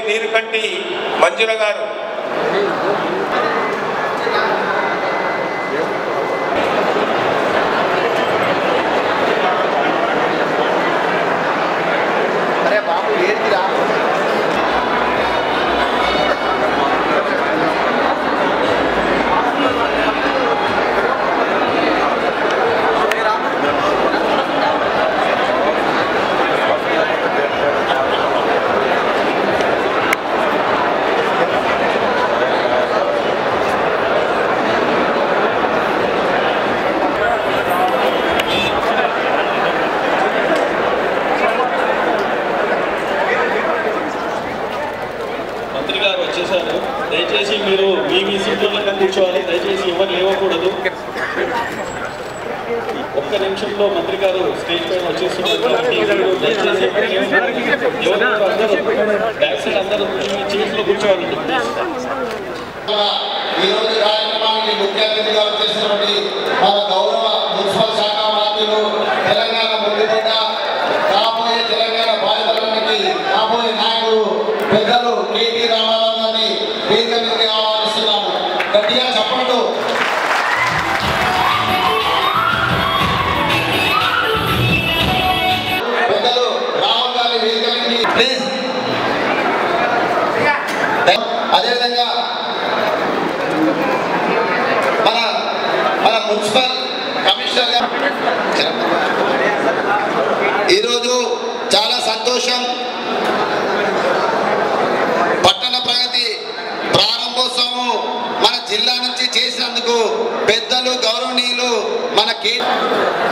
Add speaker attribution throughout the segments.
Speaker 1: నీరు కట్టి మంజుల గారు.
Speaker 2: అరే బాబు ఏది
Speaker 3: రా గారు వచ్చేసారు దయచేసి మీరు మీ మీ సీట్లలో కూర్చోవాలి దయచేసి ఎవరు లేవకూడదు ఒక్క నిమిషంలో మంత్రి గారు స్టేజ్ పైన వచ్చేస్తున్నారు అందరూ బ్యాక్ సైడ్ అందరూ మీ చైర్స్లో కూర్చోవాలండి
Speaker 2: కార్యక్రమానికి ముఖ్య అతిథిగా వచ్చేసినటువంటి మన గౌరవ మున్సిపల్ శాఖ మంత్రులు తెలంగాణ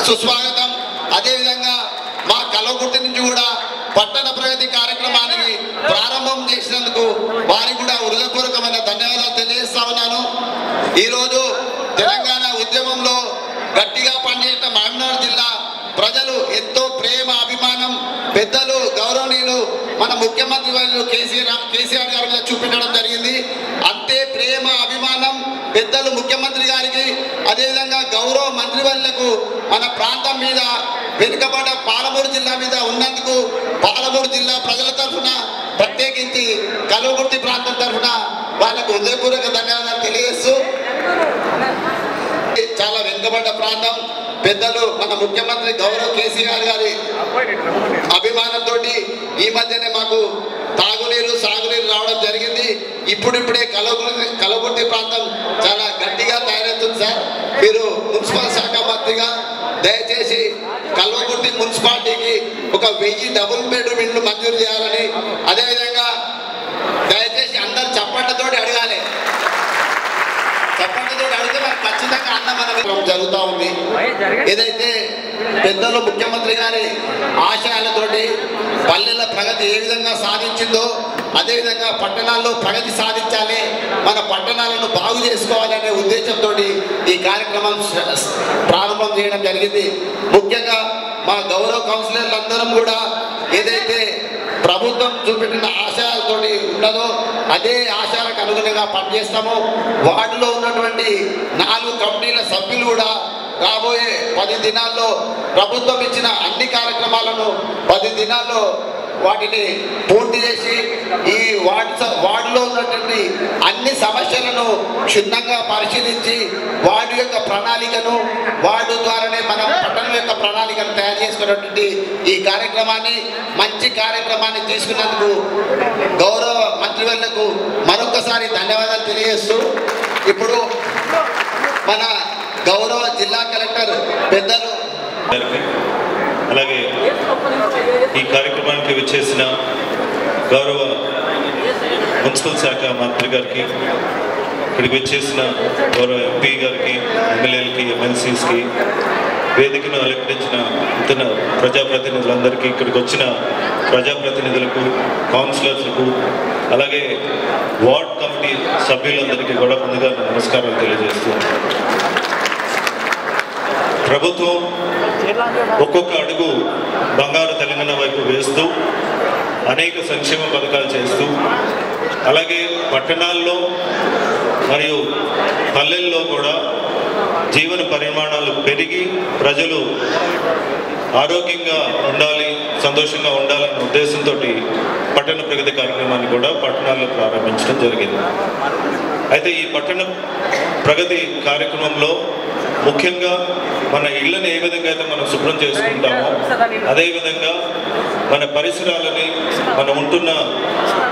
Speaker 2: సుస్వాగతం. అదేవిధంగా మా కలవగుర్తి నుంచి కూడా పట్టణ ప్రగతి కార్యక్రమానికి ప్రారంభం చేసినందుకు వారికి కూడా హృదయపూర్వకమైన ధన్యవాదాలు తెలియజేస్తా ఉన్నాను. ఈరోజు తెలంగాణ ఉద్యమంలో గట్టిగా పనిచేసిన మహబూబ్నగర్ జిల్లా ప్రజలు ఎంతో ప్రేమ అభిమానం పెద్దలు గౌరవనీయులు మన ముఖ్యమంత్రి వారు కేసీఆర్ కేసీఆర్ గారి మీద చూపించడం జరిగింది. పెద్దలు ముఖ్యమంత్రి గారికి అదేవిధంగా గౌరవ మంత్రివర్యులకు మన ప్రాంతం మీద వెనుకబడ్డ పాలమూరు జిల్లా మీద ఉన్నందుకు పాలమూరు జిల్లా ప్రజల తరఫున ప్రత్యేకించి కలువగుర్తి ప్రాంతం తరఫున వాళ్ళకు హృదయపూర్వక ధన్యవాదాలు తెలియజేస్తూ చాలా వెనుకబడ్డ ప్రాంతం. పెద్దలు మన ముఖ్యమంత్రి గౌరవ్ కేసీఆర్ గారి అభిమానంతో ఈ మధ్యనే మాకు తాగునీరు ఇప్పుడిప్పుడే కలగుర్తి కలగుర్తి ప్రాంతం చాలా గట్టిగా తయారవుతుంది సార్. మీరు మున్సిపల్ శాఖ మంత్రిగా దయచేసి కల్వకుర్తి మున్సిపాలిటీకి ఒక వెయ్యి డబుల్ బెడ్రూమ్ ఇండ్లు మంజూరు చేయాలని అదేవిధంగా దయచేసి అందరు చప్పట్లతోటి అడగాలి. చప్పట్లతో అడిగితే మనకు ఖచ్చితంగా అన్న మన జరుగుతూ ఉంది. ఏదైతే పెద్దలు ముఖ్యమంత్రి గారి ఆశయాలతోటి పల్లెల ప్రగతి ఏ విధంగా సాధించిందో అదేవిధంగా పట్టణాల్లో ప్రగతి సాధించాలి మన పట్టణాలను బాగు చేసుకోవాలనే ఉద్దేశంతో ఈ కార్యక్రమం ప్రారంభం చేయడం జరిగింది. ముఖ్యంగా మా గౌరవ కౌన్సిలర్లు అందరం కూడా ఏదైతే ప్రభుత్వం చూపెట్టిన ఆశయాలతోటి ఉన్నదో అదే ఆశయాలకు అనుగుణంగా పనిచేస్తాము. వార్డులో ఉన్నటువంటి నాలుగు కంపెనీల సభ్యులు కూడా రాబోయే పది దినాల్లో ప్రభుత్వం ఇచ్చిన అన్ని కార్యక్రమాలను పది దినాల్లో వాటిని పూర్తి చేసి ఈ వార్డు స- వార్డులో ఉన్నటువంటి అన్ని సమస్యలను క్షుణ్ణంగా పరిశీలించి వార్డు యొక్క ప్రణాళికను వార్డు ద్వారానే మనం పట్టణం యొక్క ప్రణాళికను తయారు చేసుకున్నటువంటి ఈ కార్యక్రమాన్ని మంచి కార్యక్రమాన్ని తీసుకున్నందుకు గౌరవ మంత్రివర్లకు మరొకసారి ధన్యవాదాలు తెలియజేస్తూ ఇప్పుడు మన గౌరవ జిల్లా కలెక్టర్ పెద్దలు.
Speaker 4: అలాగే ఈ కార్యక్రమానికి వచ్చేసిన గౌరవ మున్సిపల్ శాఖ మంత్రి గారికి ఇక్కడికి వచ్చేసిన గౌరవ ఎంపీ గారికి ఎమ్మెల్యేలకి ఎమ్మెల్సీస్కి వేదికను అలంకరించిన ఇతర ప్రజాప్రతినిధులందరికీ ఇక్కడికి వచ్చిన ప్రజాప్రతినిధులకు కౌన్సిలర్స్కు అలాగే వార్డ్ కమిటీ సభ్యులందరికీ కూడా ముందుగా నమస్కారాలు తెలియజేస్తున్నాను ప్రభుత్వం ఒక్కొక్క అడుగు బంగారు తెలంగాణ వైపు వేస్తూ అనేక సంక్షేమ పథకాలు చేస్తూ అలాగే పట్టణాల్లో మరియు పల్లెల్లో కూడా జీవన పరిమాణాలు పెరిగి ప్రజలు ఆరోగ్యంగా ఉండాలి సంతోషంగా ఉండాలన్న ఉద్దేశంతో పట్టణ ప్రగతి కార్యక్రమాన్ని కూడా పట్టణాల్లో ప్రారంభించడం జరిగింది. అయితే ఈ పట్టణ ప్రగతి కార్యక్రమంలో ముఖ్యంగా మన ఇళ్ళని ఏ విధంగా అయితే మనం శుభ్రం చేసుకుంటామో అదేవిధంగా మన పరిసరాలని మనం ఉంటున్న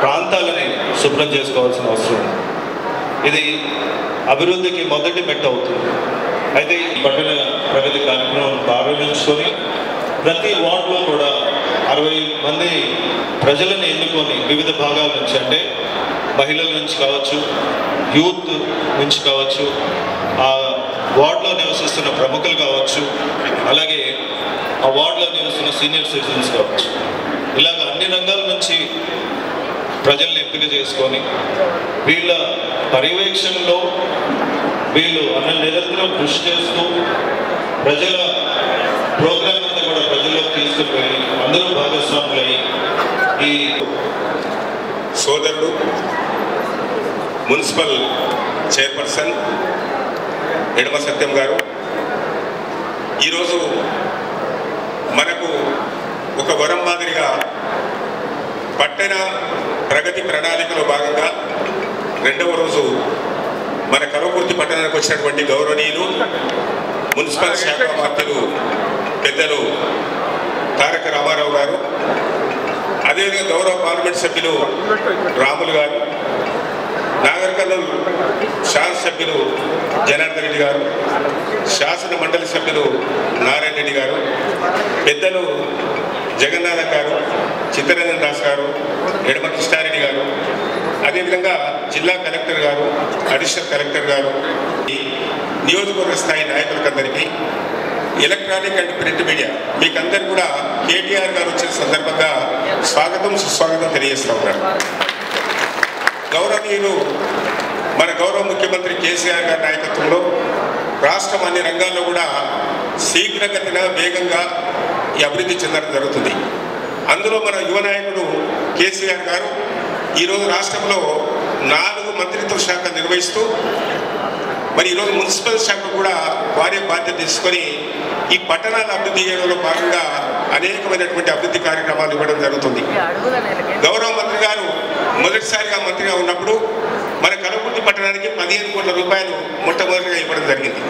Speaker 4: ప్రాంతాలని శుభ్రం చేసుకోవాల్సిన అవసరం ఇది అభివృద్ధికి మొదటి మెట్టు అవుతుంది. అయితే ఈ పట్టణ ప్రగతి కార్యక్రమం ప్రారంభించుకొని ప్రతి వార్డులో కూడా అరవై మంది ప్రజలను ఎన్నుకొని వివిధ భాగాల నుంచి అంటే మహిళల నుంచి కావచ్చు యూత్ నుంచి కావచ్చు ఆ వార్డులో నివసిస్తున్న ప్రముఖులు కావచ్చు అలాగే ఆ వార్డులో నివసిస్తున్న సీనియర్ సిటిజన్స్ కావచ్చు. ఇలాగ అన్ని రంగాల నుంచి ప్రజల్ని ఎంపిక చేసుకొని వీళ్ళ పర్యవేక్షణలో వీళ్ళు అన్న నిరంతరం కృషి చేస్తూ ప్రజల ప్రోగ్రామ్ ప్రజల్లోకి తీసుకుని అందరూ భాగస్వాములై ఈ
Speaker 1: సోదరుడు మున్సిపల్ చైర్పర్సన్ ఎడమ సత్యం గారు. ఈరోజు మనకు ఒక వరం మాదిరిగా పట్టణ ప్రగతి ప్రణాళికలో భాగంగా రెండవ రోజు మన కరవకుర్తి పట్టణానికి వచ్చినటువంటి గౌరవనీయులు మున్సిపల్ శాఖ మంత్రులు పెద్దలు తారక రామారావు గారు అదేవిధంగా గౌరవ పార్లమెంట్ సభ్యులు రాములు గారు నాగర్ శాసనసభ్యులు జనార్దన్ రెడ్డి గారు శాసన మండలి సభ్యులు నారాయణ రెడ్డి గారు పెద్దలు జగన్నాథన్ గారు చిత్తరంజన్ దాస్ గారు ఎడమ కృష్ణారెడ్డి గారు అదేవిధంగా జిల్లా కలెక్టర్ గారు అడిషనల్ కలెక్టర్ గారు ఈ నియోజకవర్గ స్థాయి నాయకులకందరికీ ఎలక్ట్రానిక్ అండ్ ప్రింట్ మీడియా. మీకందరు కూడా కేటీఆర్ గారు వచ్చిన సందర్భంగా స్వాగతం సుస్వాగతం తెలియజేస్తా ఉన్నారు గౌరవనీయులు మన గౌరవ ముఖ్యమంత్రి కేసీఆర్ గారి నాయకత్వంలో రాష్ట్రం అన్ని రంగాల్లో కూడా శీఘ్రగతిన వేగంగా ఈ అభివృద్ధి చెందడం జరుగుతుంది. అందులో మన యువ నాయకుడు కేసీఆర్ గారు ఈరోజు రాష్ట్రంలో నాలుగు మంత్రిత్వ శాఖ నిర్వహిస్తూ మరి ఈరోజు మున్సిపల్ శాఖ కూడా వారే బాధ్యత తీసుకొని ఈ పట్టణాల అభివృద్ధి చేయడంలో భాగంగా అనేకమైనటువంటి అభివృద్ధి కార్యక్రమాలు ఇవ్వడం జరుగుతుంది. గౌరవ మంత్రి గారు మొదటిసారిగా మంత్రిగా ఉన్నప్పుడు మన కలవకుర్తి పట్టణానికి పదిహేను కోట్ల రూపాయలు మొట్టమొదటిగా ఇవ్వడం జరిగింది.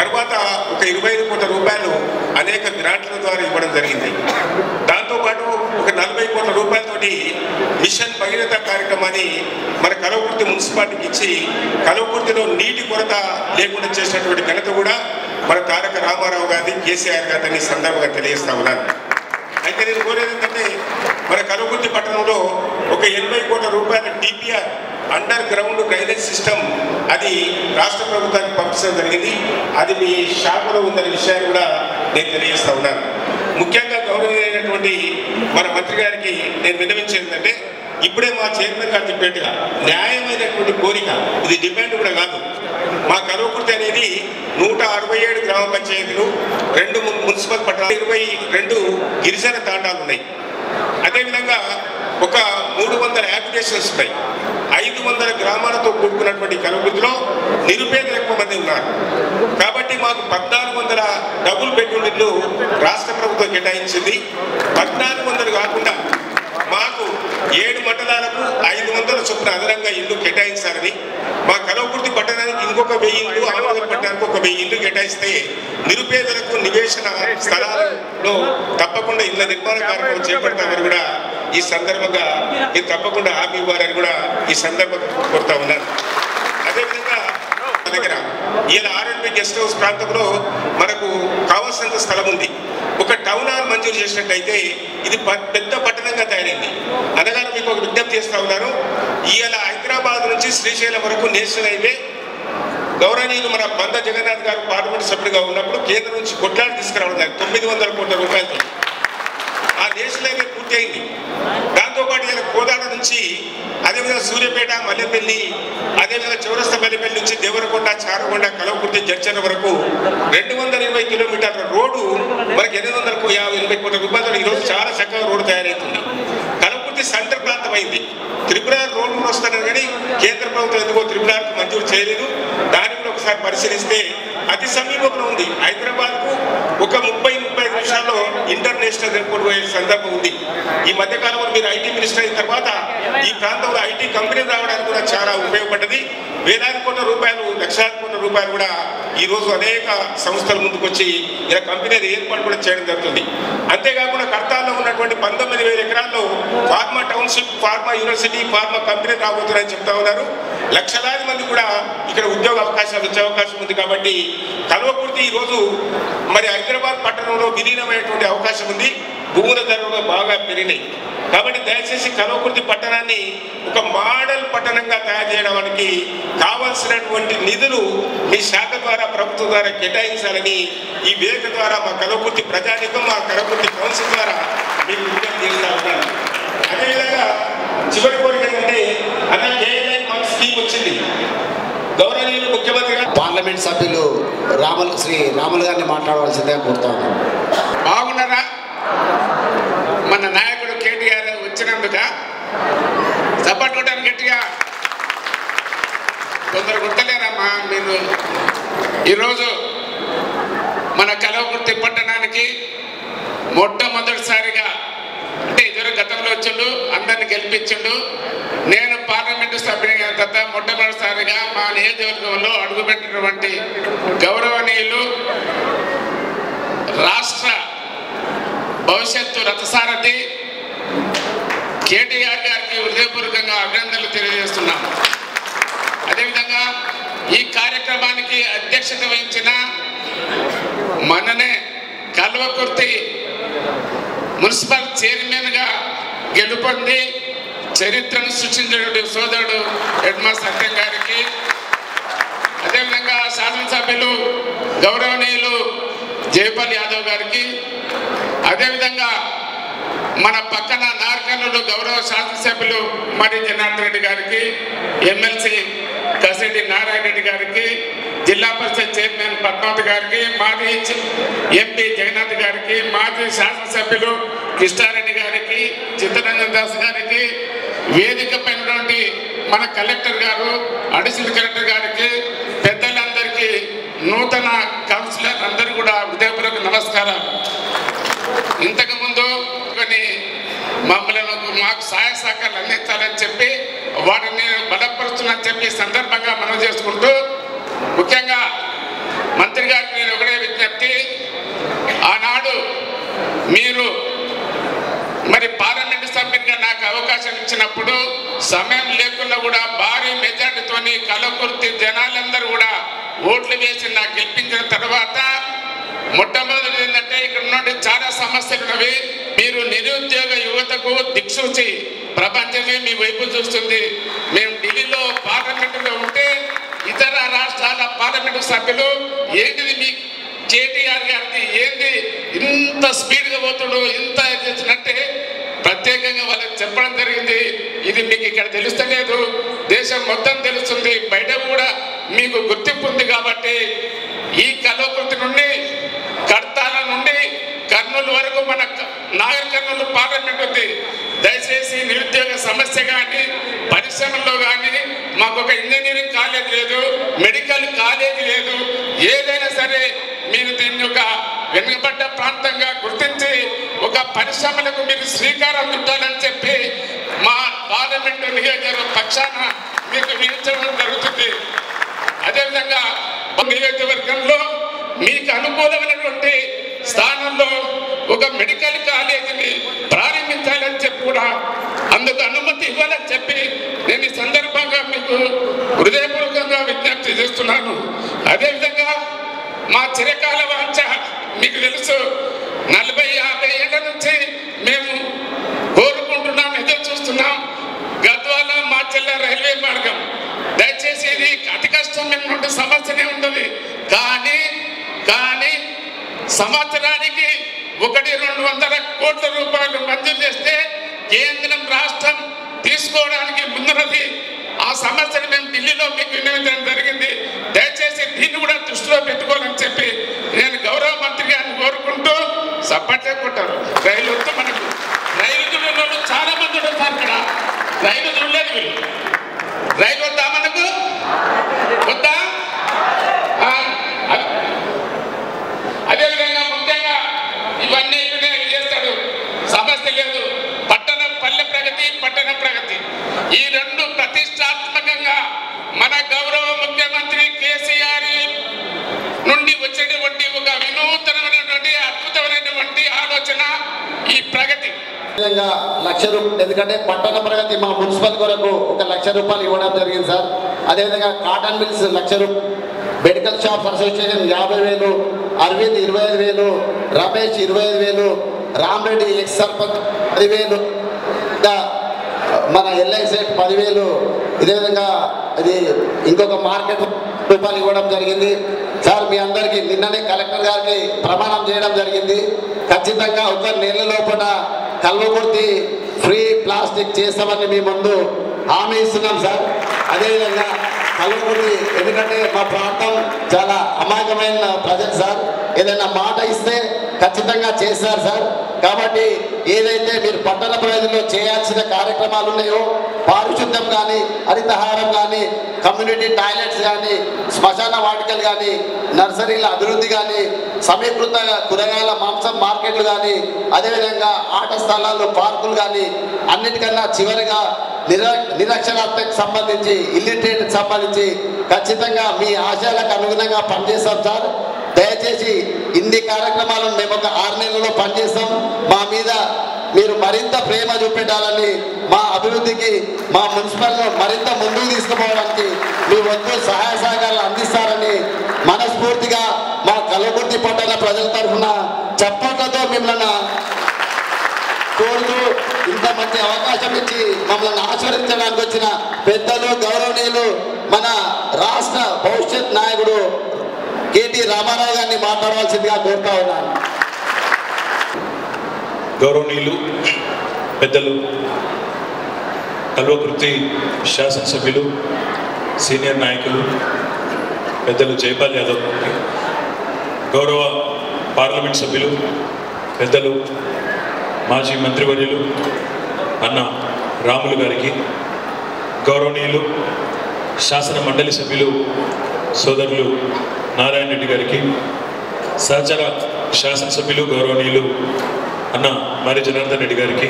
Speaker 1: తర్వాత ఒక ఇరవై ఐదు కోట్ల రూపాయలు అనేక గ్రాంట్ల ద్వారా ఇవ్వడం జరిగింది. దాంతోపాటు ఒక నలభై కోట్ల రూపాయలతోటి మిషన్ భగీరథ కార్యక్రమాన్ని మన కలవకుర్తి మున్సిపాలిటీకి ఇచ్చి కలవకుర్తిలో నీటి కొరత లేకుండా చేసినటువంటి ఘనత కూడా మన తారక రామారావు గారిని కేసీఆర్ గారిని సందర్భంగా తెలియజేస్తా ఉన్నాను. అయితే నేను కోరేది ఏంటంటే మన కలవకుర్తి పట్టణంలో ఒక ఎనభై కోట్ల రూపాయల DPR underground drainage system అది రాష్ట్ర ప్రభుత్వానికి పంపించడం జరిగింది. అది మీ షాపులో ఉందనే విషయాన్ని కూడా నేను తెలియజేస్తా ఉన్నాను. ముఖ్యంగా గౌరవమైనటువంటి మన మంత్రి గారికి నేను విన్నవించేది ఏంటంటే ఇప్పుడే మా చైర్మన్ గారు చెప్పినట్టుగా న్యాయమైనటువంటి కోరిక ఇది డిమాండ్ కూడా కాదు. మా కలవకుర్తి అనేది నూట అరవై ఏడు గ్రామ పంచాయతీలు రెండు మున్సిపల్ పట్టణాలు ఇరవై రెండు గిరిజన తాండాలు ఉన్నాయి. అదేవిధంగా ఒక మూడు వందల యాప్లికేషన్స్ ఉన్నాయి ఐదు వందల గ్రామాలతో కూడుకున్నటువంటి కలవకుర్తిలో నిరుపేదలు ఎక్కువ మంది ఉన్నారు. కాబట్టి మాకు పద్నాలుగు వందల డబుల్ బెడ్రూమ్ ఇల్లు రాష్ట్ర ప్రభుత్వం కేటాయించింది. పద్నాలుగు వందలు కాకుండా మాకు ఏడు మండలాలకు ఐదు వందల చొప్పున అదనంగా ఇల్లు కేటాయించాలని మా కలవకుర్తి పట్టణానికి ఇంకొక వెయ్యి ఇల్లు ఆమోదం పట్టణానికి ఒక వెయ్యి ఇల్లు కేటాయిస్తే నిరుపేదలకు నివేశన స్థలాలలో తప్పకుండా ఇళ్ళ నిర్మాణ కార్యక్రమం చేపడతామని కూడా ఈ సందర్భంగా మీరు తప్పకుండా హామీ ఇవ్వాలని కూడా ఈ సందర్భంగా కోరుతా ఉన్నాను అదేవిధంగా మన దగ్గర ఈయన ఆర్ఎండ్బి గెస్ట్ హౌస్ ప్రాంతంలో మనకు కావాల్సినంత స్థలం ఉంది. ఒక టౌన్ హాల్ మంజూరు చేసినట్టయితే ఇది పెద్ద పట్టణంగా తయారైంది. అనగా మీకు ఒక విజ్ఞప్తి చేస్తా ఉన్నాను ఇవాళ హైదరాబాద్ నుంచి శ్రీశైలం వరకు నేషనల్ హైవే. గౌరవనీయులు మన బంద జగన్నాథ్ గారు పార్లమెంట్ సభ్యుడిగా ఉన్నప్పుడు కేంద్రం నుంచి కొట్లాడి తీసుకురావడం తొమ్మిది వందల కోట్ల రూపాయలతో. ఆ నేషనల్ హైవే పూర్తయింది. దాంతోపాటు ఇలా కోదాడ నుంచి అదేవిధంగా సూర్యపేట మల్లెపల్లి అదేవిధంగా చౌరస్తా మల్లెపల్లి నుంచి దేవరకొండ చారకొండ కలవకుర్తి జడ్చర్ల వరకు రెండు వందల ఇరవై కిలోమీటర్ల రోడ్డు మనకి ఎనిమిది వందల యాభై ఎనభై కోట్ల రూపాయలు ఈరోజు చాలా చక్కగా రోడ్డు తయారవుతుంది కలవకుర్తి సెంటర్ ప్రాంతం అయింది. త్రిపుర రోడ్డు వస్తున్నారు కానీ కేంద్ర ప్రభుత్వం ఎందుకో త్రిపురకు మంజూరు చేయలేదు. దాన్ని కూడా ఒకసారి పరిశీలిస్తే అతి సమీపంలో ఉంది. హైదరాబాద్కు ఒక ముప్పై ముప్పై నిమిషాల్లో ఇంటర్ ఇంటర్నేషనల్ ఎయిర్పోర్ట్ పోయే సందర్భం ఉంది. ఈ మధ్య కాలంలో మీరు ఐటీ మినిస్టర్ అయిన తర్వాత ఈ ప్రాంతంలో ఐటీ కంపెనీలు రావడానికి కూడా చాలా ఉపయోగపడ్డది. వేలాది కోట్ల రూపాయలు లక్షలాది కోట్ల రూపాయలు కూడా ఈ రోజు అనేక సంస్థల ముందుకు వచ్చి ఇలా కంపెనీలు ఏర్పాటు కూడా చేయడం జరుగుతుంది. అంతేకాకుండా కర్తాల్లో ఉన్నటువంటి పంతొమ్మిది వేల ఎకరాల్లో pharma township pharma university pharma company రాబోతున్నాయని చెప్తా ఉన్నారు. లక్షలాది మంది కూడా ఇక్కడ ఉద్యోగ అవకాశాలు వచ్చే అవకాశం ఉంది కాబట్టి కల్వకుర్తి ఈరోజు మరి హైదరాబాద్ పట్టణంలో విలీనమైనటువంటి అవకాశం ఉంది. భూముల ధరలు బాగా పెరిగినాయి. కాబట్టి దయచేసి కల్వకుర్తి పట్టణాన్ని ఒక మోడల్ పట్టణంగా తయారు చేయడానికి కావాల్సినటువంటి నిధులు మీ శాఖ ద్వారా ప్రభుత్వం ద్వారా కేటాయించాలని ఈ వేదిక ద్వారా మా కల్వకుర్తి ప్రజానికం మా కల్వకుర్తి కౌన్సిల్ ద్వారా మీకు విజ్ఞప్తి చేస్తా ఉన్నాను. అదేవిధంగా చివరి కోరిక ఏంటంటే అన్న కేఎల్ఐ మాకు స్కీమ్ వచ్చింది. గౌరవనీయులు ముఖ్యమంత్రి గారు
Speaker 2: పార్లమెంట్ సభ్యులు రాములు శ్రీ రాములు గారిని మాట్లాడవలసిందే కోరుతాను
Speaker 5: బాగున్నారా? మన నాయకుడు కేటీఆర్ వచ్చినందుక సపోర్ట్ కొట్టాను గట్టిగా కొందరు గుర్తలేరమ్మా. మీరు ఈరోజు మన కలవకుర్తి పట్టణానికి మొట్టమొదటిసారిగా అంటే ఇద్దరు గతంలో వచ్చిండు అందరిని గెలిపించిండు. నేను పార్లమెంటు సభ్యుడిగా తర్వాత మొట్టమొదటిసారిగా మా నియోజకవర్గంలో అడుగుపెట్టినటువంటి గౌరవనీయులు రాష్ట్ర భవిష్యత్తు రథసారథి కేటీఆర్ గారికి హృదయపూర్వకంగా అభినందనలు తెలియజేస్తున్నాను అదేవిధంగా ఈ కార్యక్రమానికి అధ్యక్షత వహించిన మననే కల్వకుర్తి మున్సిపల్ చైర్మన్గా గెలుపొంది చరిత్రను సృష్టించినటువంటి సోదరుడు ఎడ్మా సత్యం గారికి. అదేవిధంగా శాసనసభ్యులు గౌరవనీయులు జయపాల్ యాదవ్ గారికి. అదేవిధంగా మన పక్కన నార్కర్నూలు గౌరవ శాసనసభ్యులు మరి జనార్దన్ రెడ్డి గారికి ఎమ్మెల్సీ కసిరెడ్డి నారాయణ రెడ్డి గారికి జిల్లా పరిషత్ చైర్మన్ పద్మావతి గారికి మాజీ ఎంపీ జగన్నాథ్ గారికి మాజీ శాసనసభ్యులు కృష్ణారెడ్డి గారికి చిత్తరంజన్ దాస్ గారికి వేదిక పైనటువంటి మన కలెక్టర్ గారు అడిషనల్ కలెక్టర్ గారికి పెద్దలందరికీ నూతన కౌన్సిలర్ అందరూ కూడా హృదయపూర్వక నమస్కారాలు ఇంతకు ముందు కొన్ని మమ్మల్ని మాకు సహాయ సహకారాలు అందించాలని చెప్పి వాటిని బలపరుస్తున్నని చెప్పి సందర్భంగా మనం చేసుకుంటూ ముఖ్యంగా మంత్రి గారికి నేను ఒకటే విజ్ఞప్తి ఆనాడు మీరు మరి పార్లమెంట్ సభ్యుడిగా నాకు అవకాశం ఇచ్చినప్పుడు సమయం లేకుండా కూడా భారీ మెజార్టీతోని కలకుర్తి జనాలందరూ కూడా ఓట్లు వేసి నాకు గెలిపించిన తర్వాత మొట్టమొదటి ఏంటంటే ఇక్కడ నుండి చాలా సమస్యలు ఉన్నవి. మీరు నిరుద్యోగ యువతకు దిక్సూచి ప్రపంచమే మీ వైపు చూస్తుంది. మేము ఢిల్లీలో పార్లమెంటులో ఉంటే ఇతర రాష్ట్రాల పార్లమెంటు సభ్యులు ఏంటిది మీ కేటీఆర్ గారికి ఏంది? ఇంత స్పీడ్గా పోతుడు ఇంత చేసినట్టే ప్రత్యేకంగా వాళ్ళకి చెప్పడం జరిగింది. ఇది మీకు ఇక్కడ తెలుస్తలేదు. దేశం మొత్తం తెలుస్తుంది. బయట కూడా మీకు గుర్తింపు ఉంది కాబట్టి ఈ కలోకృతి నుండి కర్తాల నుండి కర్నూలు వరకు మన క- నాగర్ కర్నూలు పార్లమెంట్ ఉంది దయచేసి నిరుద్యోగ సమస్య కానీ పరిశ్రమల్లో కానీ మాకు ఒక ఇంజనీరింగ్ కాలేజ్ లేదు మెడికల్ కాలేజ్ లేదు. ఏదైనా సరే మీరు దీన్ని ఒక వెనుకబడ్డ ప్రాంతంగా గుర్తించి ఒక పరిశ్రమలకు మీరు శ్రీకారం చుట్టాలని చెప్పి మా పార్లమెంటు నియోజకవర్గ పక్షాన మీకు విధించడం జరుగుతుంది. అదేవిధంగా నియోజకవర్గంలో మీకు అనుకూలమైనటువంటి స్థానంలో ఒక మెడికల్ కాలేజీని ప్రారంభించాలని చెప్పి కూడా అందుకు అనుమతి ఇవ్వాలని చెప్పి నేను ఈ సందర్భంగా మీకు హృదయపూర్వకంగా విజ్ఞప్తి చేస్తున్నాను. అదేవిధంగా మా చిరకాల వాంఛ మీకు తెలుసు నలభై యాభై ఏళ్ళ నుంచి మేము కోరుకుంటున్నాం ఎదురు చూస్తున్నాం. గద్వాల మాచెల్ల రైల్వే మార్గం. దయచేసి ఇది అతి కష్టమైనటువంటి సమస్యనే ఉండదు. కానీ కానీ సంవత్సరానికి ఒకటి రెండు వందల కోట్ల రూపాయలు మంజూరు చేస్తే కేంద్రం రాష్ట్రం తీసుకోవడానికి ముందున్నది. ఆ సమస్యను మేము ఢిల్లీలో మీకు వినియోగించడం జరిగింది. దయచేసి దీన్ని కూడా దృష్టిలో పెట్టుకోవాలని చెప్పి నేను గౌరవ మంత్రి గారిని కోరుకుంటూ సపోర్ట్ కొట్టారు రైలు వస్తే మనకు. రైలు చాలా మంది ఉంటారు ఇక్కడ. రైలు చూడలేదు వీళ్ళు రైలు వద్దా మనకు వద్దా ఆ, అ- అదేవిధంగా ముఖ్యంగా ఇవన్నీ ఇక్కడ గౌరవ ముఖ్యమంత్రి కేసీఆర్ నుండి వచ్చేటువంటి ఒక వినూతనమైనటువంటి అద్భుతమైనటువంటి ఆలోచన ఈ ప్రగతి
Speaker 2: విధంగా లక్ష రూపాయలు ఎందుకంటే పట్టణ ప్రగతి మా మున్సిపల్ కొరకు ఒక లక్ష రూపాయలు ఇవ్వడం జరిగింది సార్. అదేవిధంగా కాటన్ మిల్స్ లక్ష రూపాయలు మెడికల్ షాప్స్ అసోసియేషన్ యాభై వేలు అరవింద్ ఇరవై ఐదు వేలు రమేష్ ఇరవై ఐదు వేలు రామరెడ్డి ఎక్స్ సర్పంచ్ పదివేలు ఇంకా మన ఎల్ఐసి పదివేలు ఇదే విధంగా ఇది ఇంకొక మార్కెట్ రూపాయలు ఇవ్వడం జరిగింది. సార్ మీ అందరికీ నిన్ననే కలెక్టర్ గారికి ప్రమాణం చేయడం జరిగింది. ఖచ్చితంగా ఒక నెల లోపల కల్వకుర్తి ఫ్రీ ప్లాస్టిక్ చేస్తామని మీ ముందు హామీ ఇస్తున్నాం సార్. అదేవిధంగా కల్వకుర్తి ఎందుకంటే మా ప్రాంతం చాలా అమాయకమైన ప్రజలు సార్. ఏదైనా మాట ఇస్తే ఖచ్చితంగా చేస్తారు సార్. కాబట్టి ఏదైతే మీరు పట్టణ ప్రజల్లో చేయాల్సిన కార్యక్రమాలు ఉన్నాయో పారిశుద్ధ్యం కానీ హరితహారం కానీ కమ్యూనిటీ టాయిలెట్స్ కానీ శ్మశాన వాటికలు కానీ నర్సరీల అభివృద్ధి కానీ సమీకృత కూరగాయల మాంసం మార్కెట్లు కానీ అదేవిధంగా ఆట స్థలాలు పార్కులు కానీ అన్నిటికన్నా చివరిగా నిర నిరక్షరాస్యతకు సంబంధించి ఇల్లిటరేట్కి సంబంధించి ఖచ్చితంగా మీ ఆశయాలకు అనుగుణంగా పనిచేస్తాం సార్. దయచేసి ఇన్ని కార్యక్రమాలను మేము ఒక ఆరు నెలల్లో పనిచేస్తాం. మా మీద మీరు మరింత ప్రేమ చూపెట్టాలని మా అభివృద్ధికి మా మున్సిపల్ మరింత ముందుకు తీసుకుపోవడానికి మీ వంతు సహాయ సహకారాలు అందిస్తారని మనస్ఫూర్తిగా మా కలగుర్తి పట్టణ ప్రజల తరఫున చప్పట్లతో మిమ్మల్ని కోరుతూ ఇంత మంచి అవకాశం ఇచ్చి మమ్మల్ని ఆచరించడానికి వచ్చిన పెద్దలు గౌరవనీయులు మన రాష్ట్ర భవిష్యత్ నాయకుడు ఎన్టీ రామారావు గారిని మాట్లాడవలసిందిగా కోరుతా ఉన్నాను.
Speaker 6: గౌరవనీయులు పెద్దలు కల్వకృతి శాసనసభ్యులు సీనియర్ నాయకులు పెద్దలు జైపాల్ యాదవ్ గౌరవ పార్లమెంట్ సభ్యులు పెద్దలు మాజీ మంత్రివర్యులు అన్న రాములు గారికి గౌరవనీయులు శాసన మండలి సభ్యులు సోదరులు నారాయణ రెడ్డి గారికి సహచర శాసనసభ్యులు గౌరవనీయులు అన్న మరి జనార్దన్ రెడ్డి గారికి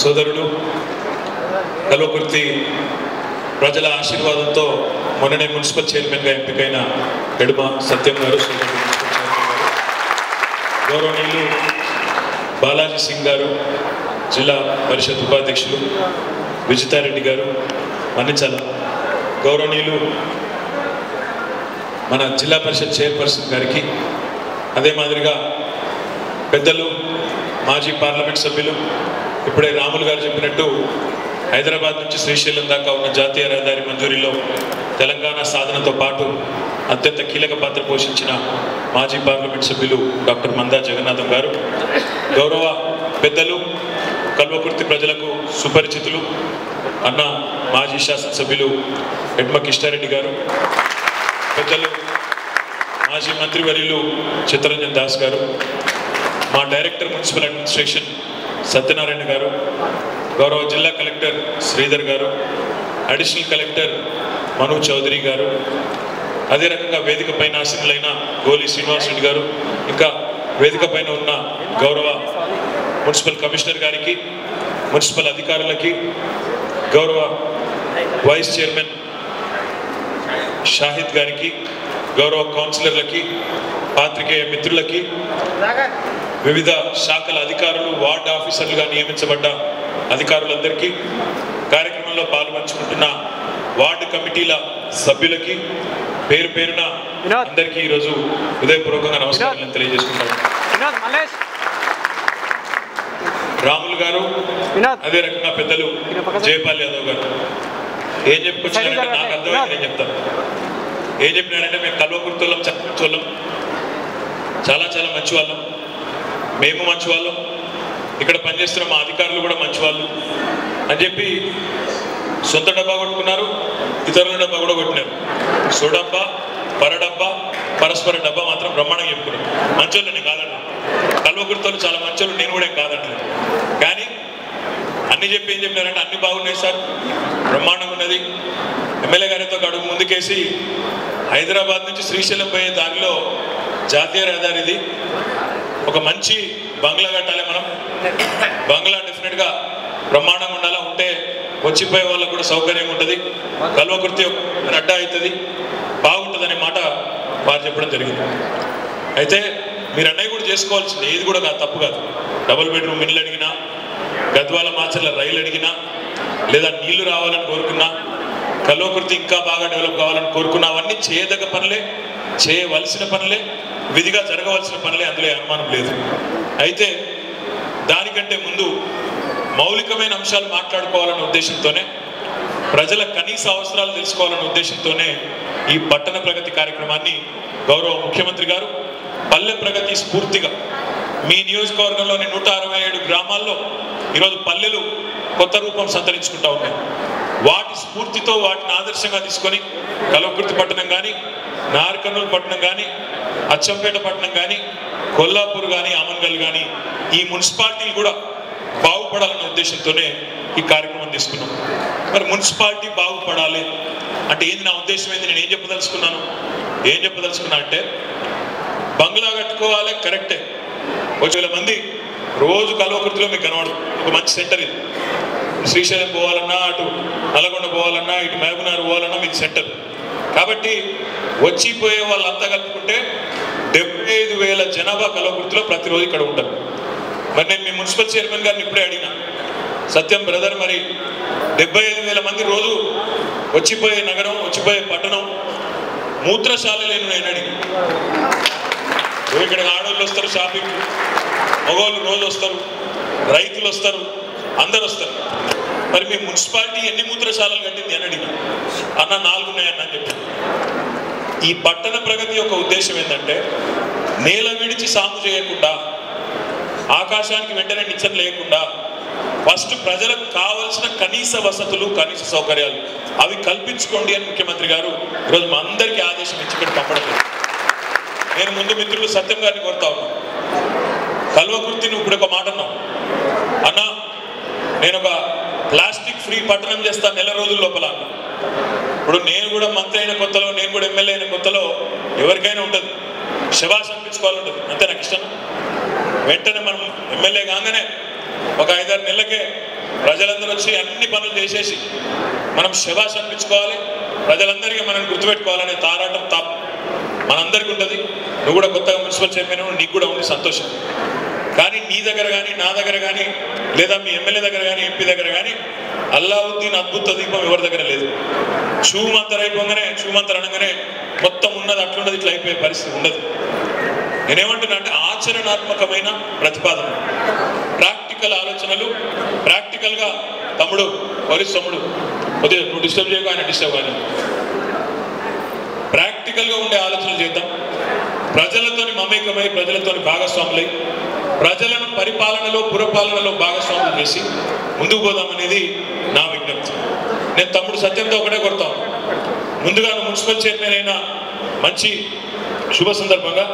Speaker 6: సోదరులు కల్వకుర్తి ప్రజల ఆశీర్వాదంతో మొన్ననే మున్సిపల్ చైర్మన్గా ఎంపికైన గడుమ సత్యం గారు గౌరవనీయులు బాలాజీ సింగ్ గారు జిల్లా పరిషత్ ఉపాధ్యక్షులు విజితారెడ్డి గారు మన్నించాల. గౌరవనీయులు మన జిల్లా పరిషత్ చైర్పర్సన్ గారికి అదే మాదిరిగా పెద్దలు మాజీ పార్లమెంట్ సభ్యులు ఇప్పుడే రాములు గారు చెప్పినట్టు హైదరాబాద్ నుంచి శ్రీశైలం దాకా ఉన్న జాతీయ రహదారి మంజూరీలో తెలంగాణ సాధనతో పాటు అత్యంత కీలక పాత్ర పోషించిన మాజీ పార్లమెంట్ సభ్యులు డాక్టర్ మందా జగన్నాథం గారు. గౌరవ పెద్దలు కల్వకుర్తి ప్రజలకు సుపరిచితులు అన్న మాజీ శాసనసభ్యులు ఎడ్మ కిష్టారెడ్డి గారు పెద్దలు మాజీ మంత్రివర్యులు చిత్తరంజన్ దాస్ గారు మా డైరెక్టర్ మున్సిపల్ అడ్మినిస్ట్రేషన్ సత్యనారాయణ గారు గౌరవ జిల్లా కలెక్టర్ శ్రీధర్ గారు అడిషనల్ కలెక్టర్ మను చౌదరి గారు అదే రకంగా వేదిక పైన ఆశీనులైన గోలి శ్రీనివాస్ రెడ్డి గారు ఇంకా వేదిక పైన ఉన్న గౌరవ మున్సిపల్ కమిషనర్ గారికి మున్సిపల్ అధికారులకి గౌరవ వైస్ చైర్మన్ షాహిద్ గారికి గౌరవ కౌన్సిలర్లకి పాత్రికేయ మిత్రులకి వివిధ శాఖల అధికారులు వార్డు ఆఫీసర్లుగా నియమించబడ్డ అధికారులందరికీ కార్యక్రమంలో పాల్పంచుకుంటున్న వార్డు కమిటీల సభ్యులకి పేరు పేరున. అందరికీ ఈరోజు హృదయపూర్వకంగా నమస్కారాలను తెలియజేసుకుంటాను రాములు గారు అదే రకంగా పెద్దలు జయపాల్ యాదవ్ గారు. ఏం చెప్పుకొచ్చారంటే నాకు అర్థమైంది నేను చెప్తాను. ఏం చెప్పినారంటే మేము కల్వకుర్తులం చోళ్ళం చాలా చాలా మంచి వాళ్ళం మేము మంచి వాళ్ళం ఇక్కడ పనిచేస్తున్న మా అధికారులు కూడా మంచి వాళ్ళు అని చెప్పి సొంత డబ్బా కొట్టుకున్నారు ఇతరుల డబ్బా కూడా కొట్టినారు. సోడబ్బా పరడబ్బా పరస్పర డబ్బా మాత్రం బ్రహ్మాండంగా చెప్పుకున్నారు మంచోళ్ళు నేను కాదండి. కల్వకుర్తలు చాలా మంచోళ్ళు నేను కూడా ఏం కాదంటలేదు కానీ అన్ని చెప్పి ఏం చెప్పినారంటే అన్ని బాగున్నాయి సార్ బ్రహ్మాండంగా ఉన్నది. ఎమ్మెల్యే గారితో ఒక అడుగు ముందుకేసి హైదరాబాద్ నుంచి శ్రీశైలం పోయే దారిలో జాతీయ రహదారి ఇది. ఒక మంచి బంగ్లా కట్టాలి మనం. బంగ్లా డెఫినెట్గా బ్రహ్మాండంగా ఉండాలా? ఉంటే వచ్చిపోయే వాళ్ళకు కూడా సౌకర్యంగా ఉంటుంది. కల్వకుర్తి రడ్డా అవుతుంది. బాగుంటుందనే మాట వారు చెప్పడం జరిగింది. అయితే మీరు అన్నయ్య కూడా చేసుకోవాల్సింది. ఏది కూడా కాదు తప్పు కాదు. డబుల్ బెడ్రూమ్ ఇల్లు అడిగినా గద్వాల మాచర్ల రైలు అడిగినా లేదా నీళ్ళు రావాలని కోరుకున్నా కలోకృతి ఇంకా బాగా డెవలప్ కావాలని కోరుకున్నా అవన్నీ చేయదగ్గ పనులే చేయవలసిన పనులే విధిగా జరగవలసిన పనులే అందులో అనుమానం లేదు. అయితే దానికంటే ముందు మౌలికమైన అంశాలు మాట్లాడుకోవాలనే ఉద్దేశంతోనే ప్రజల కనీస అవసరాలు తెలుసుకోవాలనే ఉద్దేశంతోనే ఈ పట్టణ ప్రగతి కార్యక్రమాన్ని గౌరవ ముఖ్యమంత్రి గారు పల్లె ప్రగతి స్ఫూర్తిగా మీ నియోజకవర్గంలోని నూట అరవై ఏడు గ్రామాల్లో ఈరోజు పల్లెలు కొత్త రూపం సంతరించుకుంటా ఉన్నాయి. వాటి స్ఫూర్తితో వాటిని ఆదర్శంగా తీసుకొని కలవకుర్తి పట్టణం కానీ నార్కర్నూలు పట్టణం కానీ అచ్చంపేట పట్టణం కానీ కొల్లాపూర్ కానీ అమన్గల్ కానీ ఈ మున్సిపాలిటీలు కూడా బాగుపడాలన్న ఉద్దేశంతోనే ఈ కార్యక్రమం తీసుకున్నాం. మరి మున్సిపాలిటీ బాగుపడాలి అంటే ఏంది నా ఉద్దేశం ఏంది? నేను ఏం చెప్పదలుచుకున్నాను? ఏం చెప్పదలుచుకున్నా అంటే బంగ్లా కట్టుకోవాలి కరెక్టే ఒక మంది రోజు కలవకృతిలో మీకు కనబడదు. ఒక మంచి సెంటర్ ఇది. శ్రీశైలం పోవాలన్నా అటు నల్గొండ పోవాలన్నా ఇటు మేఘనార్ పోవాలన్నా మీకు సెంటర్ కాబట్టి వచ్చిపోయే వాళ్ళంతా కలుపుకుంటే డెబ్బై ఐదు వేల జనాభా కలవకృతిలో ప్రతిరోజు ఇక్కడ ఉంటారు. మరి నేను మీ మున్సిపల్ చైర్మన్ గారిని ఇప్పుడే అడిగిన. సత్యం బ్రదర్ మరి డెబ్బై ఐదు వేల మంది రోజు వచ్చిపోయే నగరం వచ్చిపోయే పట్టణం మూత్రశాల లేని నేను అడిగి ఇక్కడ ఆడవాళ్ళు వస్తారు షాపింగ్. మగవాళ్ళు రోజు వస్తారు రైతులు వస్తారు అందరు వస్తారు. మరి మీ మున్సిపాలిటీ ఎన్ని మూత్రశాలలు కట్టింది అని అడిగిన అన్న నాలుగు ఉన్నాయన్న అని చెప్పి ఈ పట్టణ ప్రగతి యొక్క ఉద్దేశం ఏంటంటే నేల విడిచి సాగు చేయకుండా ఆకాశానికి వెంటనే నిచ్చన లేకుండా ఫస్ట్ ప్రజలకు కావలసిన కనీస వసతులు కనీస సౌకర్యాలు అవి కల్పించుకోండి అని ముఖ్యమంత్రి గారు ఈరోజు మా అందరికీ ఆదేశం ఇచ్చి ఇక్కడ పంపడం జరిగింది. నేను ముందు మిత్రులు సత్యం గారిని కోరుతా ఉన్నా. కల్వకుర్తి నువ్వు ఇప్పుడు ఒక మాట అన్నావు. అన్నా నేను ఒక ప్లాస్టిక్ ఫ్రీ పట్టణం చేస్తాను నెల రోజుల లోపల ఇప్పుడు నేను కూడా మంత్రి అయిన కొత్తలో నేను కూడా ఎమ్మెల్యే అయిన కొత్తలో ఎవరికైనా ఉంటుంది. శబాష్ అనిపించుకోవాలి ఉంటుంది అంతే నాకు ఇష్టం. వెంటనే మనం ఎమ్మెల్యే కాగానే ఒక ఐదారు నెలలకే ప్రజలందరూ వచ్చి అన్ని పనులు చేసేసి మనం శబాష్ అనిపించుకోవాలి. ప్రజలందరికీ మనం గుర్తుపెట్టుకోవాలనే తారాటం తాప్ మనందరికీ ఉంటుంది. నువ్వు కూడా కొత్తగా మున్సిపల్ చైర్మన్ నీకు కూడా ఉంది సంతోషం. కానీ నీ దగ్గర కానీ నా దగ్గర కానీ లేదా మీ ఎమ్మెల్యే దగ్గర కానీ ఎంపీ దగ్గర కానీ అల్లావుద్దీన్ అద్భుత దీపం ఎవరి దగ్గర లేదు. చూమంతర్ అయిపోగానే చూమంతర్ అనగానే మొత్తం ఉన్నది అట్లున్నది ఇట్లా అయిపోయే పరిస్థితి ఉండదు. నేనేమంటున్నా అంటే ఆచరణాత్మకమైన ప్రతిపాదన. ప్రాక్టికల్ ఆలోచనలు ప్రాక్టికల్గా తమ్ముడు పోలీస్ తమ్ముడు కొద్దిగా నువ్వు డిస్టర్బ్ చేయకు ఆయన డిస్టర్బ్ కానీ ప్రాక్టికల్గా ఉండే ఆలోచనలు చేద్దాం. ప్రజలతోని మమేకమై ప్రజలతోని భాగస్వాములై ప్రజలను పరిపాలనలో పురపాలనలో భాగస్వాములు చేసి ముందుకు పోదామనేది నా విజ్ఞప్తి. నేను తమ్ముడు సత్యంతో ఒకటే కొడతాను ముందుగా మున్సిపల్ చైర్మన్ అయిన మంచి శుభ సందర్భంగా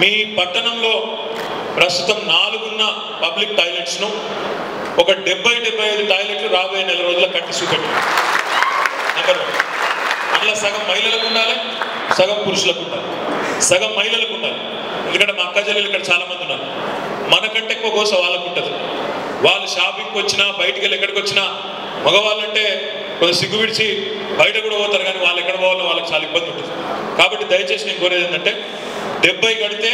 Speaker 6: మీ పట్టణంలో ప్రస్తుతం నాలుగున్న పబ్లిక్ టాయిలెట్స్ను ఒక డెబ్బై డెబ్బై ఐదు టాయిలెట్లు రాబోయే నెల రోజుల్లో కట్టి చూపెట్టి. నెంబర్ వన్ అందులో సగం మహిళలకు ఉండాలి సగం పురుషులకు ఉండాలి. సగం మహిళలకు ఉండాలి. ఎందుకంటే మా అక్క చెల్లెలు ఇక్కడ చాలా మంది ఉన్నారు. మనకంటే ఎక్కువ కోసం వాళ్ళకు ఉంటుంది. వాళ్ళు షాపింగ్కి వచ్చినా బయటికి వెళ్ళి ఎక్కడికి వచ్చినా మగవాళ్ళంటే కొంచెం సిగ్గు విడిచి బయట కూడా పోతారు కానీ వాళ్ళు ఎక్కడ పోవాలో వాళ్ళకి చాలా ఇబ్బంది ఉంటుంది. కాబట్టి దయచేసి నేను కోరేది ఏంటంటే డెబ్బై కడితే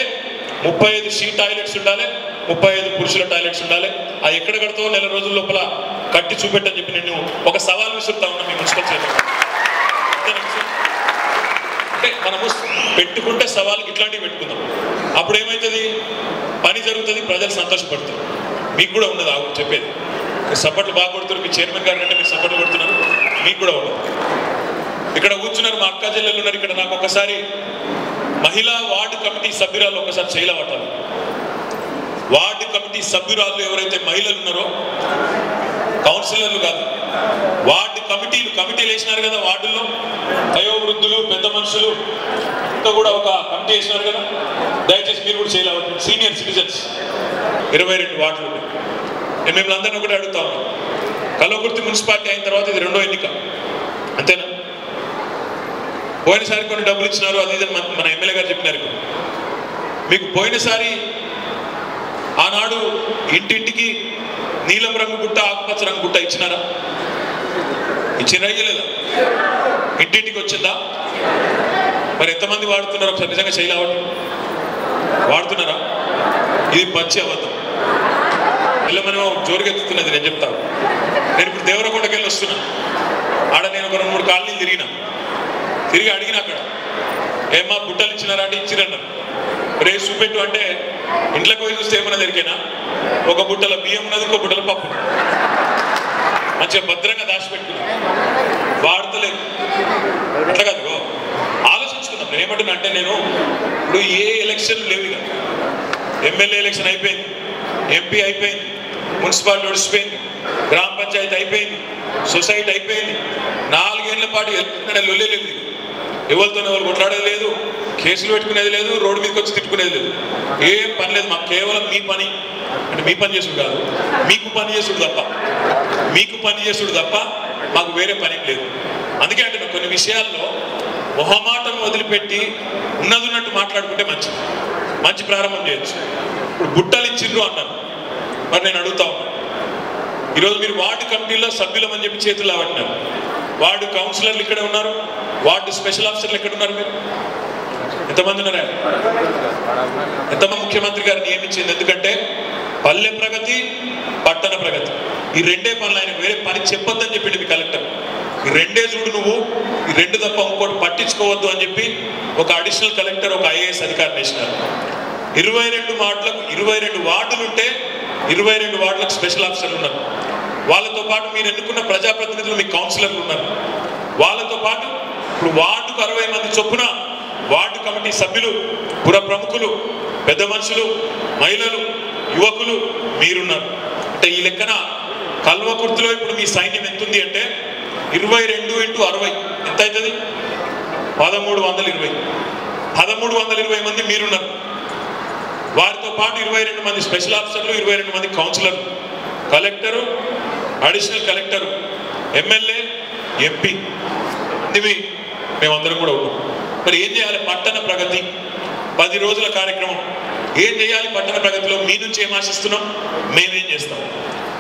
Speaker 6: ముప్పై ఐదు షీ టాయిలెట్స్ ఉండాలి ముప్పై ఐదు పురుషుల టాయిలెట్స్ ఉండాలి. అది ఎక్కడ కడతావో నెల రోజుల లోపల కట్టి చూపెట్టని చెప్పి నేను ఒక సవాల్ విసురుతా ఉన్నా మీ మున్సిపల్ చైర్మన్ అంటే మనము పెట్టుకుంటే సవాల్కి ఇట్లాంటివి పెట్టుకుందాం. అప్పుడు ఏమవుతుంది పని జరుగుతుంది ప్రజలు సంతోషపడతారు. మీకు కూడా ఉన్నది ఆ చెప్పేది. సపోర్ట్లు బాగా కొడుతున్నారు మీ చైర్మన్ గారు అంటే మీరు సపోర్ట్ కొడుతున్నారు. మీకు కూడా ఉండదు. ఇక్కడ కూర్చున్నారు మా అక్క జిల్లాలో ఉన్నారు ఇక్కడ. నాకు ఒకసారి మహిళా వార్డు కమిటీ సభ్యురాలు ఒకసారి చేయలవటాలి వార్డు కమిటీ సభ్యురాలు ఎవరైతే మహిళలు ఉన్నారో కౌన్సిలర్లు కాదు వార్డు కమిటీలు కమిటీలు వేసినారు కదా వార్డుల్లో. వయోవృద్ధులు పెద్ద మనుషులు కూడా ఒక కమిటీ వేసినారు కదా. దయచేసి మీరు కూడా చేయాలి సీనియర్ సిటిజన్స్ ఇరవై రెండు వార్డులు నేను మిమ్మల్ని అందరినీ ఒకటి అడుగుతా ఉన్నాను కలవకుర్తి మున్సిపాలిటీ అయిన తర్వాత ఇది రెండో ఎన్నిక. అంతేనా? పోయినసారి కొన్ని డబ్బులు ఇచ్చినారు అది ఇది మన- ఎమ్మెల్యే గారు చెప్పినారు మీకు పోయినసారి ఆనాడు ఇంటింటికి నీలం రంగు గుట్ట ఆకుపచ్చ రంగు గుట్ట ఇచ్చినారా? ఇచ్చినా ఇయ్యలేదా ఇంటింటికి వచ్చిందా? మరి ఎంతమంది వాడుతున్నారు ఒకసారి నిజంగా శైలి అవ్వటం వాడుతున్నారా? ఇది పచ్చి అబద్ధం. ఇలా మనం జోరుగెత్తుతున్నది నేను చెప్తాను నేను ఇప్పుడు దేవరకొండకి వెళ్ళి వస్తున్నా. ఆడ నేను ఒక రెండు మూడు కాలనీలు తిరిగినా. తిరిగి అడిగిన అక్కడ. ఏమా బుట్టలు ఇచ్చినారా అంటే ఇచ్చిరన్నారు. రే చూపెట్టు అంటే ఇంట్లోకి పోయి చూస్తే ఏమన్నా దొరికేనా? ఒక బుట్టల బియ్యం ఉన్నది ఇంకో బుట్టల పప్పు. మంచిగా భద్రంగా దాచిపెట్టుకున్నా. వాడతలేదు. అట్లా కాదు గో. ఆలోచించుకుందాం. నేను ఏమంటున్నా అంటే నేను ఇప్పుడు ఏ ఎలక్షన్ లేవు ఇక. ఎమ్మెల్యే ఎలక్షన్ అయిపోయింది ఎంపీ అయిపోయింది మున్సిపాలిటీ ఒడిసిపోయింది గ్రామ పంచాయతీ అయిపోయింది సొసైటీ అయిపోయింది. నాలుగేళ్ళ పాటు ఎక్కడ లొల్లే ఎవరితోనే ఎవరు కొట్లాడేది లేదు. కేసులు పెట్టుకునేది లేదు రోడ్డు మీదకి వచ్చి తిట్టుకునేది లేదు. ఏం పని లేదు మాకు కేవలం మీ పని. అంటే మీ పని చేసుడు కాదు మీకు పని చేసుడు తప్ప. మీకు పని చేసుడు తప్ప మాకు వేరే పని లేదు. అందుకే అంటే కొన్ని విషయాల్లో మొహమాటం వదిలిపెట్టి ఉన్నది ఉన్నట్టు మాట్లాడుకుంటే మంచిది. మంచి ప్రారంభం చేయొచ్చు. ఇప్పుడు గుట్టలు ఇచ్చిండ్రు అన్నాను మరి నేను అడుగుతా ఉన్నాను ఈరోజు మీరు వార్డు కమిటీలో సభ్యులమని చెప్పి చేతులు లావట్టినారు వార్డు కౌన్సిలర్లు ఇక్కడ ఉన్నారు. వార్డు స్పెషల్ ఆఫీసర్లు ఎక్కడ ఉన్నారు మీరు? ఎంతమంది ఉన్నారా? ఎంతమంది ముఖ్యమంత్రి గారు నియమించింది? ఎందుకంటే పల్లె ప్రగతి పట్టణ ప్రగతి. ఈ రెండే పనులు ఆయన వేరే పని చెప్పొద్దని చెప్పింది మీ కలెక్టర్. ఈ రెండే చూడు నువ్వు ఈ రెండు తప్ప ఇంకోటి పట్టించుకోవద్దు అని చెప్పి ఒక అడిషనల్ కలెక్టర్ ఒక ఐఏఎస్ అధికారిని వేసినారు. ఇరవై రెండు వార్డులకు ఇరవై రెండు వార్డులు ఉంటే ఇరవై రెండు వార్డులకు స్పెషల్ ఆఫీసర్లు ఉన్నారు. వాళ్ళతో పాటు మీరు ఎన్నుకున్న ప్రజాప్రతినిధులు మీ కౌన్సిలర్లు ఉన్నారు. వాళ్ళతో పాటు ఇప్పుడు వార్డుకు అరవై మంది చొప్పున వార్డు కమిటీ సభ్యులు పుర ప్రముఖులు పెద్ద మనుషులు మహిళలు యువకులు మీరున్నారు. అంటే ఈ లెక్కన కల్వకుర్తిలో ఇప్పుడు మీ సైన్యం ఎంతుంది అంటే ఇరవై రెండు ఇంటూ అరవై. ఎంత అవుతుంది? పదమూడు వందల ఇరవై. పదమూడు వందల ఇరవై మంది మీరున్నారు. వారితో పాటు ఇరవై రెండు మంది స్పెషల్ ఆఫీసర్లు ఇరవై రెండు మంది కౌన్సిలర్లు collector additional collector MLA MP ఇవి మేమందరం కూడా ఉన్నాం. మరి ఏం చేయాలి పట్టణ ప్రగతి? పది రోజుల కార్యక్రమం. ఏం చేయాలి పట్టణ ప్రగతిలో? మీ నుంచి ఏం ఆశిస్తున్నాం? మేమేం చేస్తాం?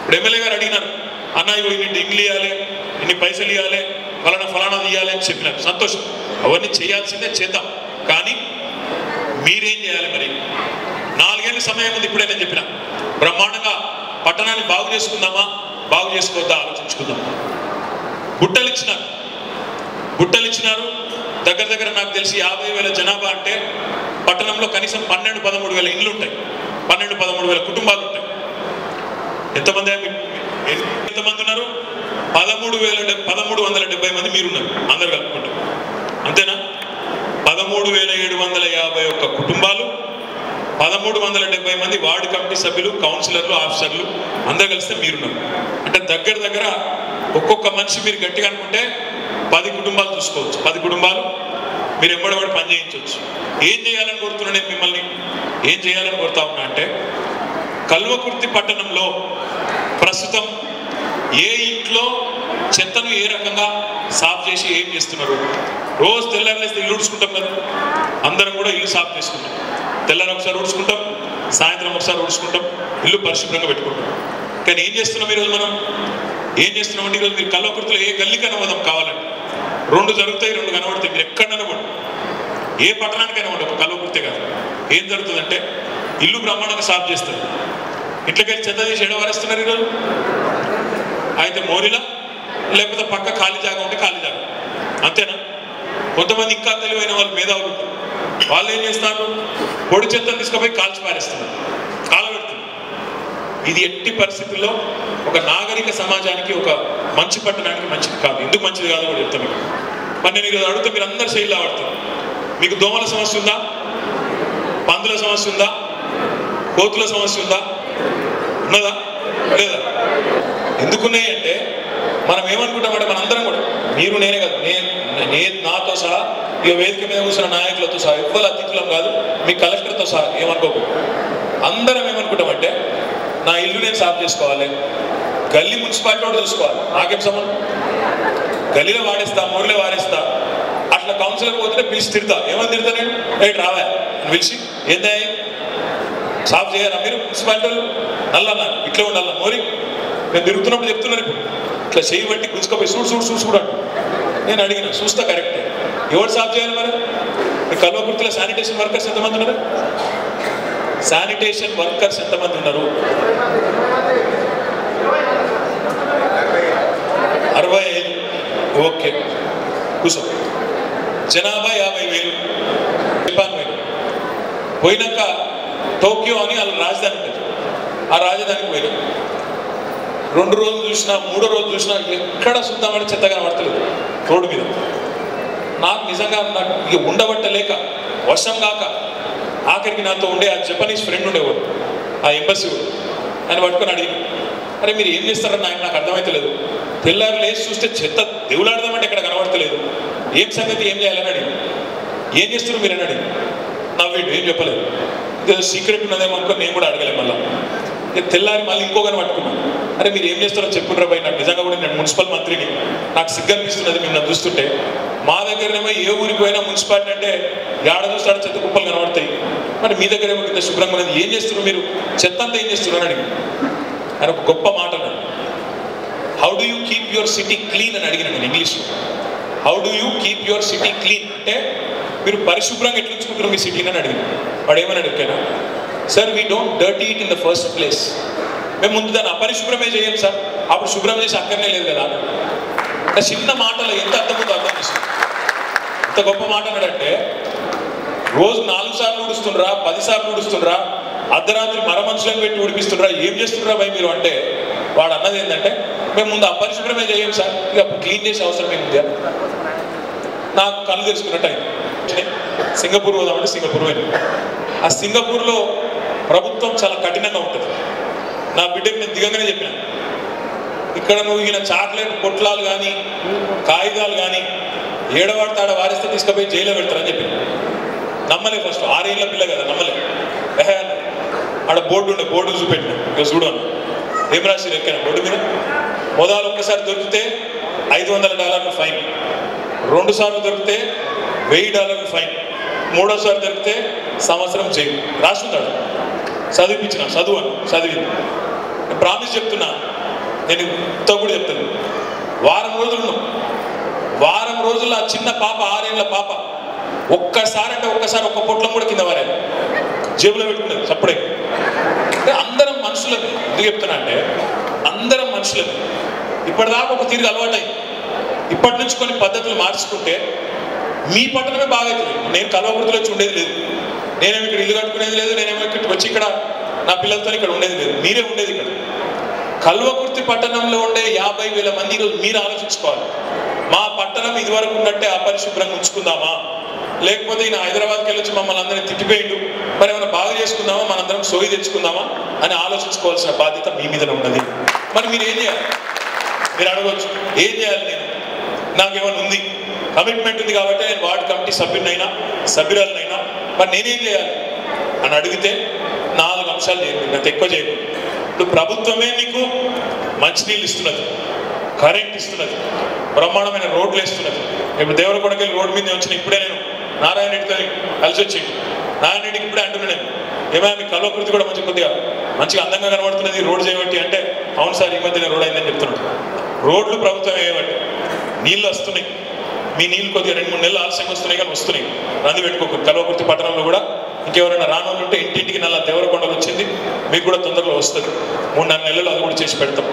Speaker 6: ఇప్పుడు ఎమ్మెల్యే గారు అడిగినారు అన్న ఇవి ఇన్ని డింగ్లు ఇవ్వాలి ఇన్ని పైసలు ఇవ్వాలి ఫలానా ఫలానా ఇవ్వాలి అని చెప్పినారు. సంతోషం. అవన్నీ చేయాల్సిందే చేద్దాం. కానీ మీరేం చేయాలి మరి? నాలుగేళ్ళ సమయం ఉంది ఇప్పుడే నేను చెప్పిన. బ్రహ్మాండంగా పట్టణాన్ని బాగు చేసుకుందామా? బాగు చేసుకోవద్దా ఆలోచించుకుందాం. బుట్టలు ఇచ్చినారు బుట్టలు ఇచ్చినారు దగ్గర దగ్గర నాకు తెలిసి యాభై వేల జనాభా అంటే పట్టణంలో కనీసం పన్నెండు పదమూడు వేల ఇండ్లు ఉంటాయి. పన్నెండు పదమూడు వేల కుటుంబాలు ఉంటాయి. ఎంతమంది ఎంతమంది ఉన్నారు? పదమూడు వేల పదమూడు వందల డెబ్బై మంది మీరున్నారు అందరు కలుపుకుంటారు అంతేనా? పదమూడు వేల ఏడు వందల యాభై ఒక్క కుటుంబాలు పదమూడు వందల డెబ్బై మంది వార్డు కమిటీ సభ్యులు కౌన్సిలర్లు ఆఫీసర్లు అందరు కలిస్తే మీరున్నారు. అంటే దగ్గర దగ్గర ఒక్కొక్క మనిషి మీరు గట్టిగా అనుకుంటే పది కుటుంబాలు చూసుకోవచ్చు. పది కుటుంబాలు మీరు ఎంబడబడి పని చేయించవచ్చు. ఏం చేయాలని కోరుతున్నా నేను మిమ్మల్ని? ఏం చేయాలని కోరుతా ఉన్నా అంటే కల్వకుర్తి పట్టణంలో ప్రస్తుతం ఏ ఇంట్లో చెత్తను ఏ రకంగా సాఫ్ చేసి ఏం చేస్తున్నారు? రోజు తెల్లారిలేస్తే ఇల్లు ఉడుచుకుంటాం కదా. అందరం కూడా ఇల్లు సాఫ్ చేసుకుంటాం. తెల్లారి ఒకసారి ఉడుచుకుంటాం సాయంత్రం ఒకసారి ఉడుచుకుంటాం ఇల్లు పరిశుభ్రంగా పెట్టుకుంటాం. కానీ ఏం చేస్తున్నాం ఈరోజు మనం? ఏం చేస్తున్నాం అంటే ఈరోజు మీరు కల్వకుర్తిలో ఏ గల్లి కనవదం కావాలంటే రెండు జరుగుతాయి రెండు కనబడతాయి. మీరు ఎక్కడ కనబడు ఏ పట్టణానికైనా ఉండదు ఒక కల్వకుర్తే కాదు. ఏం జరుగుతుందంటే ఇల్లు బ్రహ్మాండంగా సాఫ్ చేస్తారు ఇట్లకెళ్ళి చెత్త తీసి ఎడవారేస్తున్నారు ఈరోజు? అయితే మోరిలా? లేకపోతే పక్క ఖాళీ జాగా ఉంటే ఖాళీ జాగా. అంతేనా? కొంతమంది ఇంకా తెలివైన వాళ్ళు మేధావులు వాళ్ళు ఏం చేస్తారు? పొడి చెత్తను తీసుకుపోయి కాల్చి పారేస్తున్నారు. కాలబెడుతున్నారు ఇది ఎట్టి పరిస్థితుల్లో ఒక నాగరిక సమాజానికి ఒక మంచి పట్టణానికి మంచిది కాదు. ఎందుకు మంచిది కాదు కూడా చెప్తాను మీకు. మరి నేను ఈరోజు అడిగితే మీరు అందరు శైలి ఆడుతారు మీకు దోమల సమస్య ఉందా? పందుల సమస్య ఉందా? కోతుల సమస్య ఉందా? ఉన్నదా? లేదా? ఎందుకున్నాయి అంటే మనం ఏమనుకుంటామంటే మనందరం కూడా. మీరు నేనే కాదు. నేను నేను నాతో సహా ఇక వేదిక మీద కూర్చున్న నాయకులతో సహా ఎవ్వరు అతిథులం కాదు. మీ కలెక్టర్తో సహా ఏమనుకోకు. అందరం ఏమనుకుంటామంటే నా ఇల్లు నేను సాఫ్ చేసుకోవాలి. గల్లీ మున్సిపాలిటీ కూడా చూసుకోవాలి. నాకేం సంబంధం? గల్లీలో వాడేస్తా మూరలో వాడేస్తా. అట్లా కౌన్సిలర్ పోతే పిలిచి తిడతా. ఏమని తిడతా నేను? రైట్ రావా? అని పిలిచి ఏందా సాఫ్ చేయరా మీరు మున్సిపాలిటీ వాళ్ళు? నల్లన్నా ఇట్లా ఉండాల? మోరి? నేను తిరుగుతున్నప్పుడు చెప్తున్నారు ఇప్పుడు. ఇట్లా చేయి బట్టి గుంజుకపోయి చూడు చూడు చూడు నేను అడిగిన చూస్తా కరెక్టే ఎవరు సాఫ్ చేయాలి మరి? మీ కల్వకుర్తిలో శానిటేషన్ వర్కర్స్ ఎంతమంది ఉన్నారు? శానిటేషన్ వర్కర్స్ ఎంతమంది ఉన్నారు? అరవై ఐదు. ఓకే. కూర్చో జనాభా యాభై వేలు. జపాన్ వేలు పోయినాక టోక్యో అని వాళ్ళ రాజధాని ఉంటుంది ఆ రాజధానికి పోయినాం. రెండు రోజులు చూసినా మూడో రోజు చూసినా ఎక్కడ శుద్ధమైన చెత్త కనబడతలేదు. రోడ్డు మీద. నాకు నిజంగా నాకు ఇక ఉండబట్టలేక వర్షం కాక ఆఖరికి నాతో ఉండే ఆ జపనీస్ ఫ్రెండ్ ఉండేవాడు ఆ ఎంబసీ ఆయన పట్టుకొని అడిగి అరే మీరు ఏం చేస్తారని ఆయన నాకు అర్థమైతలేదు తెల్లారు లేచి చూస్తే చెత్త దేవులాడదామంటే ఇక్కడ కనబడతలేదు. ఏం సంగతి ఏం చేయాలని అడిగి ఏం చేస్తున్నారు మీరు అని అడిగి నవ్వేంటి ఏం చెప్పలేదు. సీక్రెట్ ఉన్నదేమో అనుకో నేను కూడా అడగలేదు మళ్ళీ. తెల్లారి మళ్ళీ ఇంకో పట్టుకున్నాను అరే మీరు ఏం చేస్తారో చెప్పుండ్రా భయ్ నాకు నిజంగా కూడా నేను మున్సిపల్ మంత్రిని. నాకు సిగ్గు మిమ్మల్ని చూస్తుంటే. మా దగ్గరనేమో ఏ ఊరికి పోయినా మున్సిపాలిటీ అంటే ఏడ చూస్తాడు చెత్త కుప్పలు కనబడతాయి. మరి మీ దగ్గర ఏమో కింద శుభ్రంగా ఉన్నది. ఏం చేస్తున్నారు మీరు? చెత్త అంతా ఏం చేస్తున్నారు అని అడిగి ఆయన ఒక గొప్ప మాట how do you keep your city clean అని అడిగిన నేను ఇంగ్లీష్లో. How do you keep your city clean అంటే మీరు పరిశుభ్రంగా ఎట్లా ఉంచుకుంటారు మీ సిటీని అని అడిగింది వాడు ఏమని అడిగాను sir we don't dirty it in the first place మేము ముందు దాన్ని అపరిశుభ్రమే చేయం సార్. అప్పుడు శుభ్రం చేసి అక్కడనే లేదు కదా. చిన్న మాటలు ఎంత అర్థం అర్థం చేస్తుంది ఎంత గొప్ప మాట అన్నాడంటే రోజు నాలుగు సార్లు ఊడుస్తుండ్రా పది సార్లు ఊడుస్తుండ్రా అర్ధరాత్రి మర మనుషులను పెట్టి ఉడిపిస్తుండ్రా ఏం చేస్తుండ్రా భయ మీరు అంటే వాడు అన్నది ఏంటంటే మేము ముందు అపరిశుభ్రమే చేయం సార్. ఇక క్లీన్ చేసే అవసరం ఏముంది నాకు కళ్ళు తెరుచుకున్నట్టు అయింది. సింగపూర్ పోదామంటే సింగపూర్ పోయింది ఆ సింగపూర్లో ప్రభుత్వం చాలా కఠినంగా ఉంటుంది. నా బిడ్డకి నేను దిగంగానే చెప్పాను. ఇక్కడ నువ్వు ఈయన చాక్లెట్ పొట్లాలు కానీ కాగితాలు కానీ ఏడవాడితే ఆడ వారిస్తే తీసుకుపోయి జైల్లో పెడతారని చెప్పి నమ్మలే ఫస్ట్ ఆరేళ్ళ పిల్ల కదా నమ్మలే. ఆడ బోర్డు ఉండే బోర్డు చూపెట్టిన. ఇక చూడు అన్న. ఏం రాసి బోర్డు మీద. మొదలు ఒక్కసారి దొరికితే ఐదు వందల డాలర్లు ఫైన్. రెండు సార్లు దొరికితే వెయ్యి డాలర్లు ఫైన్. మూడోసారి దొరికితే సంవత్సరం చేయి రాసుకుంటాడు చదివిపించిన చదువు అని చదివింది. నేను ప్రామిస్ చెప్తున్నా నేను ఇంత కూడా చెప్తాను వారం రోజులు వారం రోజుల్లో ఆ చిన్న పాప ఆరేళ్ళ పాప ఒక్కసారి అంటే ఒక్కసారి ఒక్క పొట్లం కూడా కింద వారే జేబులో పెట్టుకున్నది చప్పుడే. అంటే అందరం మనుషులకు ఎందుకు చెప్తున్నా అంటే అందరం మనుషులకు ఇప్పటిదాకా ఒక తీరుగా అలవాటై ఇప్పటి నుంచి కొన్ని పద్ధతులు మార్చుకుంటే మీ పట్టణమే బాగా నేను కలవకృతిలో వచ్చి ఉండేది లేదు. నేనేమి ఇక్కడ ఇల్లు కట్టుకునేది లేదు నేనేమో ఇక్కడ వచ్చి ఇక్కడ నా పిల్లలతో ఇక్కడ ఉండేది లేదు. మీరే ఉండేది ఇక్కడ. కల్వకుర్తి పట్టణంలో ఉండే యాభై వేల మంది ఈరోజు మీరు ఆలోచించుకోవాలి. మా పట్టణం ఇదివరకు ఉన్నట్టే అపరిశుభ్రంగా ఉంచుకుందామా? లేకపోతే ఈయన హైదరాబాద్కి వెళ్ళొచ్చి మమ్మల్ని అందరినీ తిట్టిపోయిండు. మరి ఏమైనా బాగా చేసుకుందామా? మనందరం సోయి తెచ్చుకుందామా? అని ఆలోచించుకోవాల్సిన బాధ్యత మీ మీద ఉన్నది. మరి మీరు ఏం చేయాలి? మీరు అడగవచ్చు ఏం చేయాలి నేను? నాకేమైనా ఉంది? కమిట్మెంట్ ఉంది కాబట్టి నేను వార్డు కమిటీ సభ్యునైనా సభ్యురాలనైనా. మరి నేనేం చేయాలి? అని అడిగితే నాలుగు అంశాలు చేయండి అంత ఎక్కువ చేయకుండా. ఇప్పుడు ప్రభుత్వమే నీకు మంచినీళ్ళు ఇస్తున్నది కరెంట్ ఇస్తున్నది బ్రహ్మాండమైన రోడ్లు వేస్తున్నది. ఇప్పుడు దేవరకొండకి రోడ్డు మీద వచ్చిన ఇప్పుడే నేను నారాయణ రెడ్డితో కలిసి వచ్చి నారాయణ రెడ్డికి ఇప్పుడే అంటున్నా నేను. ఏమైనా మీ కలవకృతి కూడా మంచి కొద్దిగా మంచిగా అందంగా కనబడుతున్నది రోడ్డు చేయబట్టి అంటే అవును సార్ ఈ మధ్యన రోడ్ అయిందని చెప్తున్నాడు. రోడ్లు ప్రభుత్వం వేయబట్టి నీళ్ళు వస్తున్నాయి. మీ నీళ్ళు కొద్దిగా రెండు మూడు నెలలు ఆలస్యంగా వస్తున్నాయి కానీ వస్తున్నాయి. రంది పెట్టుకోకు. కల్వకుర్తి పట్టణంలో కూడా ఇంకెవరైనా రానోళ్ళు ఉంటే ఇంటింటికి నల్ల దేవరకొండలు వచ్చింది. మీకు కూడా తొందరలో వస్తుంది. మూడు నాలుగు నెలలు అది కూడా చేసి పెడతాం.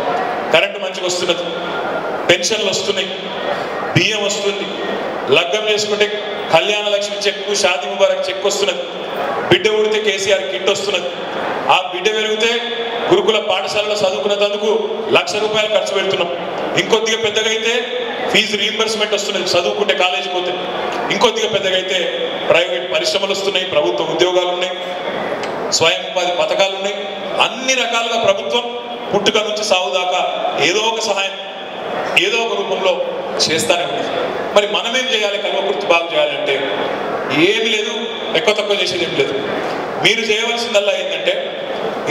Speaker 6: కరెంటు మంచిగా వస్తున్నది. పెన్షన్లు వస్తున్నాయి. బియ్యం వస్తుంది. లగ్గం చేసుకుంటే కళ్యాణ లక్ష్మి చెక్కు షాది ముబారక్ చెక్ వస్తున్నది. బిడ్డ ఉడితే కేసీఆర్ కిట్ వస్తున్నది. ఆ బిడ్డ పెరిగితే గురుకుల పాఠశాలలో చదువుకున్నందుకు లక్ష రూపాయలు ఖర్చు పెడుతున్నాం. ఇంకొద్దిగా పెద్దగా అయితే ఫీజు రీఎంబర్స్మెంట్ వస్తున్నది చదువుకుంటే కాలేజీ పోతే. ఇంకొద్దిగా పెద్దగా అయితే ప్రైవేట్ పరిశ్రమలు వస్తున్నాయి ప్రభుత్వ ఉద్యోగాలు ఉన్నాయి స్వయం ఉపాధి పథకాలు ఉన్నాయి. అన్ని రకాలుగా ప్రభుత్వం పుట్టుక నుంచి సాగు దాకా ఏదో ఒక సహాయం ఏదో ఒక రూపంలో చేస్తానే ఉంది. మరి మనమేం చేయాలి? కల్వకుర్తి బాగు చేయాలంటే ఏమి లేదు ఎక్కువ తక్కువ చేసేది ఏమి లేదు. మీరు చేయవలసిందల్లా ఏంటంటే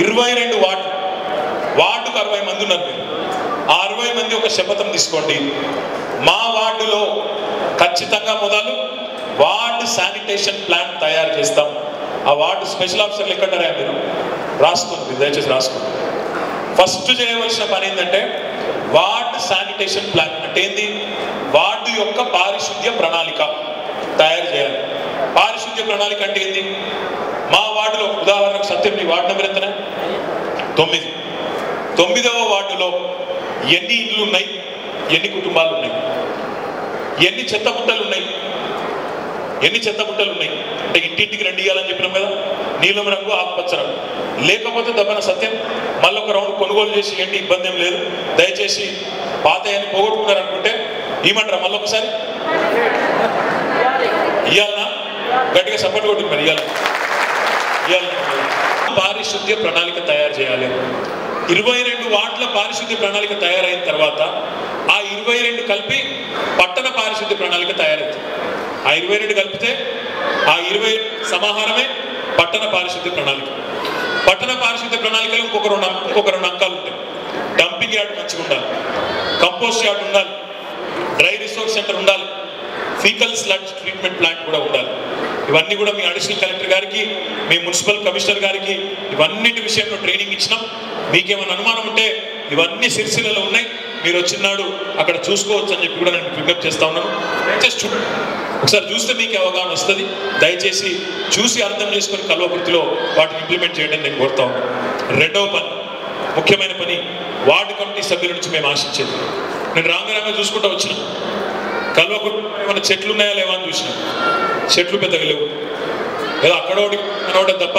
Speaker 6: ఇరవై రెండు వార్డు వార్డుకు అరవై మంది ఉన్నారు మీరు. ఆ అరవై మంది ఒక శపథం తీసుకోండి. మా వార్డులో ఖచ్చితంగా మొదలు వార్డు శానిటేషన్ ప్లాన్ తయారు చేస్తాం. ఆ వార్డు స్పెషల్ ఆఫీసర్లు ఎక్కడారా మీరు? రాసుకోండి దయచేసి రాసుకోండి. ఫస్ట్ చేయవలసిన పని ఏంటంటే వార్డ్ శానిటేషన్ ప్లాన్ అంటే ఏంది? వార్డు యొక్క పారిశుద్ధ్య ప్రణాళిక తయారు చేయాలి. పారిశుద్ధ్య ప్రణాళిక అంటే ఏంది? మా వార్డులో ఉదాహరణకు సత్యం మీ వార్డు నెంబర్ ఎంతనే? తొమ్మిది. తొమ్మిదవ వార్డులో ఎన్ని ఇండ్లు ఉన్నాయి? ఎన్ని కుటుంబాలు ఉన్నాయి? ఎన్ని చెత్త బుట్టలు ఉన్నాయి? ఎన్ని చెత్త బుట్టలు ఉన్నాయి? అంటే ఇంటింటికి రెండు ఇవ్వాలని చెప్పినాం కదా? నీలం రంగు ఆకుపచ్చ రంగు. లేకపోతే దబ్బన సత్యం? మళ్ళీ ఒక రౌండ్ కొనుగోలు చేసి ఏంటి? ఇబ్బంది ఏం లేదు. దయచేసి పాత అని పోగొట్టుకున్నారనుకుంటే అనుకుంటే మళ్ళీ ఒకసారి ఇవ్వాలనా గట్టిగా సపోర్ట్ కొట్టింది మరి ఇవ్వాలి ఇవ్వాలి పారిశుద్ధ్య ప్రణాళిక తయారు చేయాలి. ఇరవై రెండు వార్డుల పారిశుద్ధ్య ప్రణాళిక తయారైన తర్వాత ఆ ఇరవై రెండు కలిపి పట్టణ పారిశుద్ధ్య ప్రణాళిక తయారైంది. ఆ ఇరవై రెండు కలిపితే ఆ ఇరవై సమాహారమే పట్టణ పారిశుద్ధ్య ప్రణాళిక. పట్టణ పారిశుద్ధ్య ప్రణాళికలు ఇంకొక రెండు ఇంకొక రెండు అంకాలు ఉంటాయి. డంపింగ్ యార్డ్ మంచిగా ఉండాలి. కంపోస్ట్ యార్డ్ ఉండాలి. డ్రై రిసోర్స్ సెంటర్ ఉండాలి. ఫీకల్ స్లడ్జ్ ట్రీట్మెంట్ ప్లాంట్ కూడా ఉండాలి. ఇవన్నీ కూడా మీ అడిషనల్ కలెక్టర్ గారికి మీ మున్సిపల్ కమిషనర్ గారికి ఇవన్నిటి విషయంలో ట్రైనింగ్ ఇచ్చినాం. మీకేమైనా అనుమానం ఉంటే ఇవన్నీ సిరిసిల్లలో ఉన్నాయి. మీరు వచ్చినాడు అక్కడ చూసుకోవచ్చు అని చెప్పి కూడా నేను పికప్ చేస్తా ఉన్నాను. జస్ట్ ఒకసారి చూస్తే మీకు అవగాహన వస్తుంది. దయచేసి చూసి అర్థం చేసుకుని కల్వకృతిలో వాటిని ఇంప్లిమెంట్ చేయడం నేను కోరుతా ఉన్నాను. రెండవ పని ముఖ్యమైన పని వార్డు కమిటీ సభ్యుల నుంచి మేము ఆశించేది. నేను రాంగరంగా చూసుకుంటూ వచ్చిన. కల్వకుర్తి ఏమైనా చెట్లు ఉన్నాయా లేవా అని చూసిన. చెట్లు పెద్దగా లేవు. లేదా అక్కడోటి మనోటి తప్ప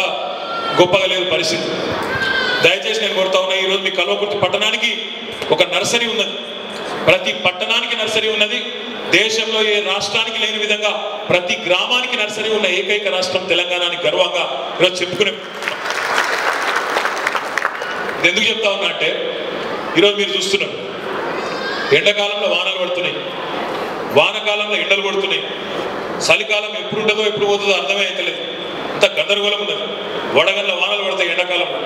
Speaker 6: గొప్పగా లేదు పరిస్థితి. దయచేసి నేను కోరుతా ఉన్నా ఈరోజు మీ కల్వకుర్తి పట్టణానికి ఒక నర్సరీ ఉన్నది. ప్రతి పట్టణానికి నర్సరీ ఉన్నది. దేశంలో ఏ రాష్ట్రానికి లేని విధంగా ప్రతి గ్రామానికి నర్సరీ ఉన్న ఏకైక రాష్ట్రం తెలంగాణ గర్వంగా ఈరోజు చెప్పుకునే ఇది ఎందుకు చెప్తా ఉన్నా అంటే ఈరోజు మీరు చూస్తున్నారు. ఎండాకాలంలో వానలు పడుతున్నాయి. వానకాలంలో ఎండలు కొడుతున్నాయి. చలికాలం ఎప్పుడు ఉంటుందో ఎప్పుడు పోతుందో అర్థమే అవుతలేదు అంత గందరగోళం ఉన్నది. వడగండ్ల వానలు పడతాయి ఎండాకాలంలో.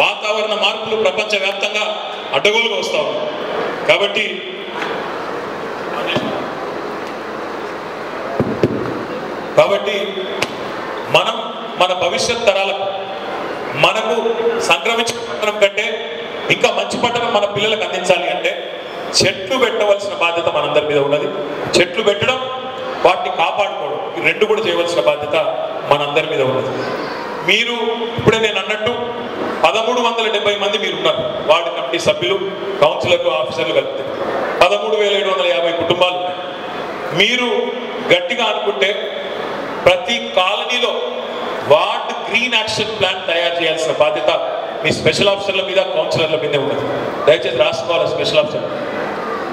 Speaker 6: వాతావరణ మార్పులు ప్రపంచవ్యాప్తంగా అడ్డగోలుగా వస్తా కాబట్టి కాబట్టి మనం మన భవిష్యత్ తరాలకు మనకు సంక్రమించిన పట్టణం కంటే ఇంకా మంచి పట్టణం మన పిల్లలకు అందించాలి అంటే చెట్లు పెట్టవలసిన బాధ్యత మనందరి మీద ఉన్నది. చెట్లు పెట్టడం వాటిని కాపాడుకోవడం. రెండు కూడా చేయవలసిన బాధ్యత మనందరి మీద ఉన్నది. మీరు ఇప్పుడే నేను అన్నట్టు పదమూడు వందల డెబ్బై మంది మీరు ఉన్నారు వార్డు కమిటీ సభ్యులు కౌన్సిలర్లు ఆఫీసర్లు కలిపితే. పదమూడు వేల ఏడు వందల యాభై కుటుంబాలు మీరు గట్టిగా అనుకుంటే ప్రతి కాలనీలో వార్డ్ గ్రీన్ యాక్షన్ ప్లాన్ తయారు చేయాల్సిన బాధ్యత మీ స్పెషల్ ఆఫీసర్ల మీద కౌన్సిలర్ల మీదే ఉన్నది. దయచేసి రాసుకోవాలి స్పెషల్ ఆఫీసర్?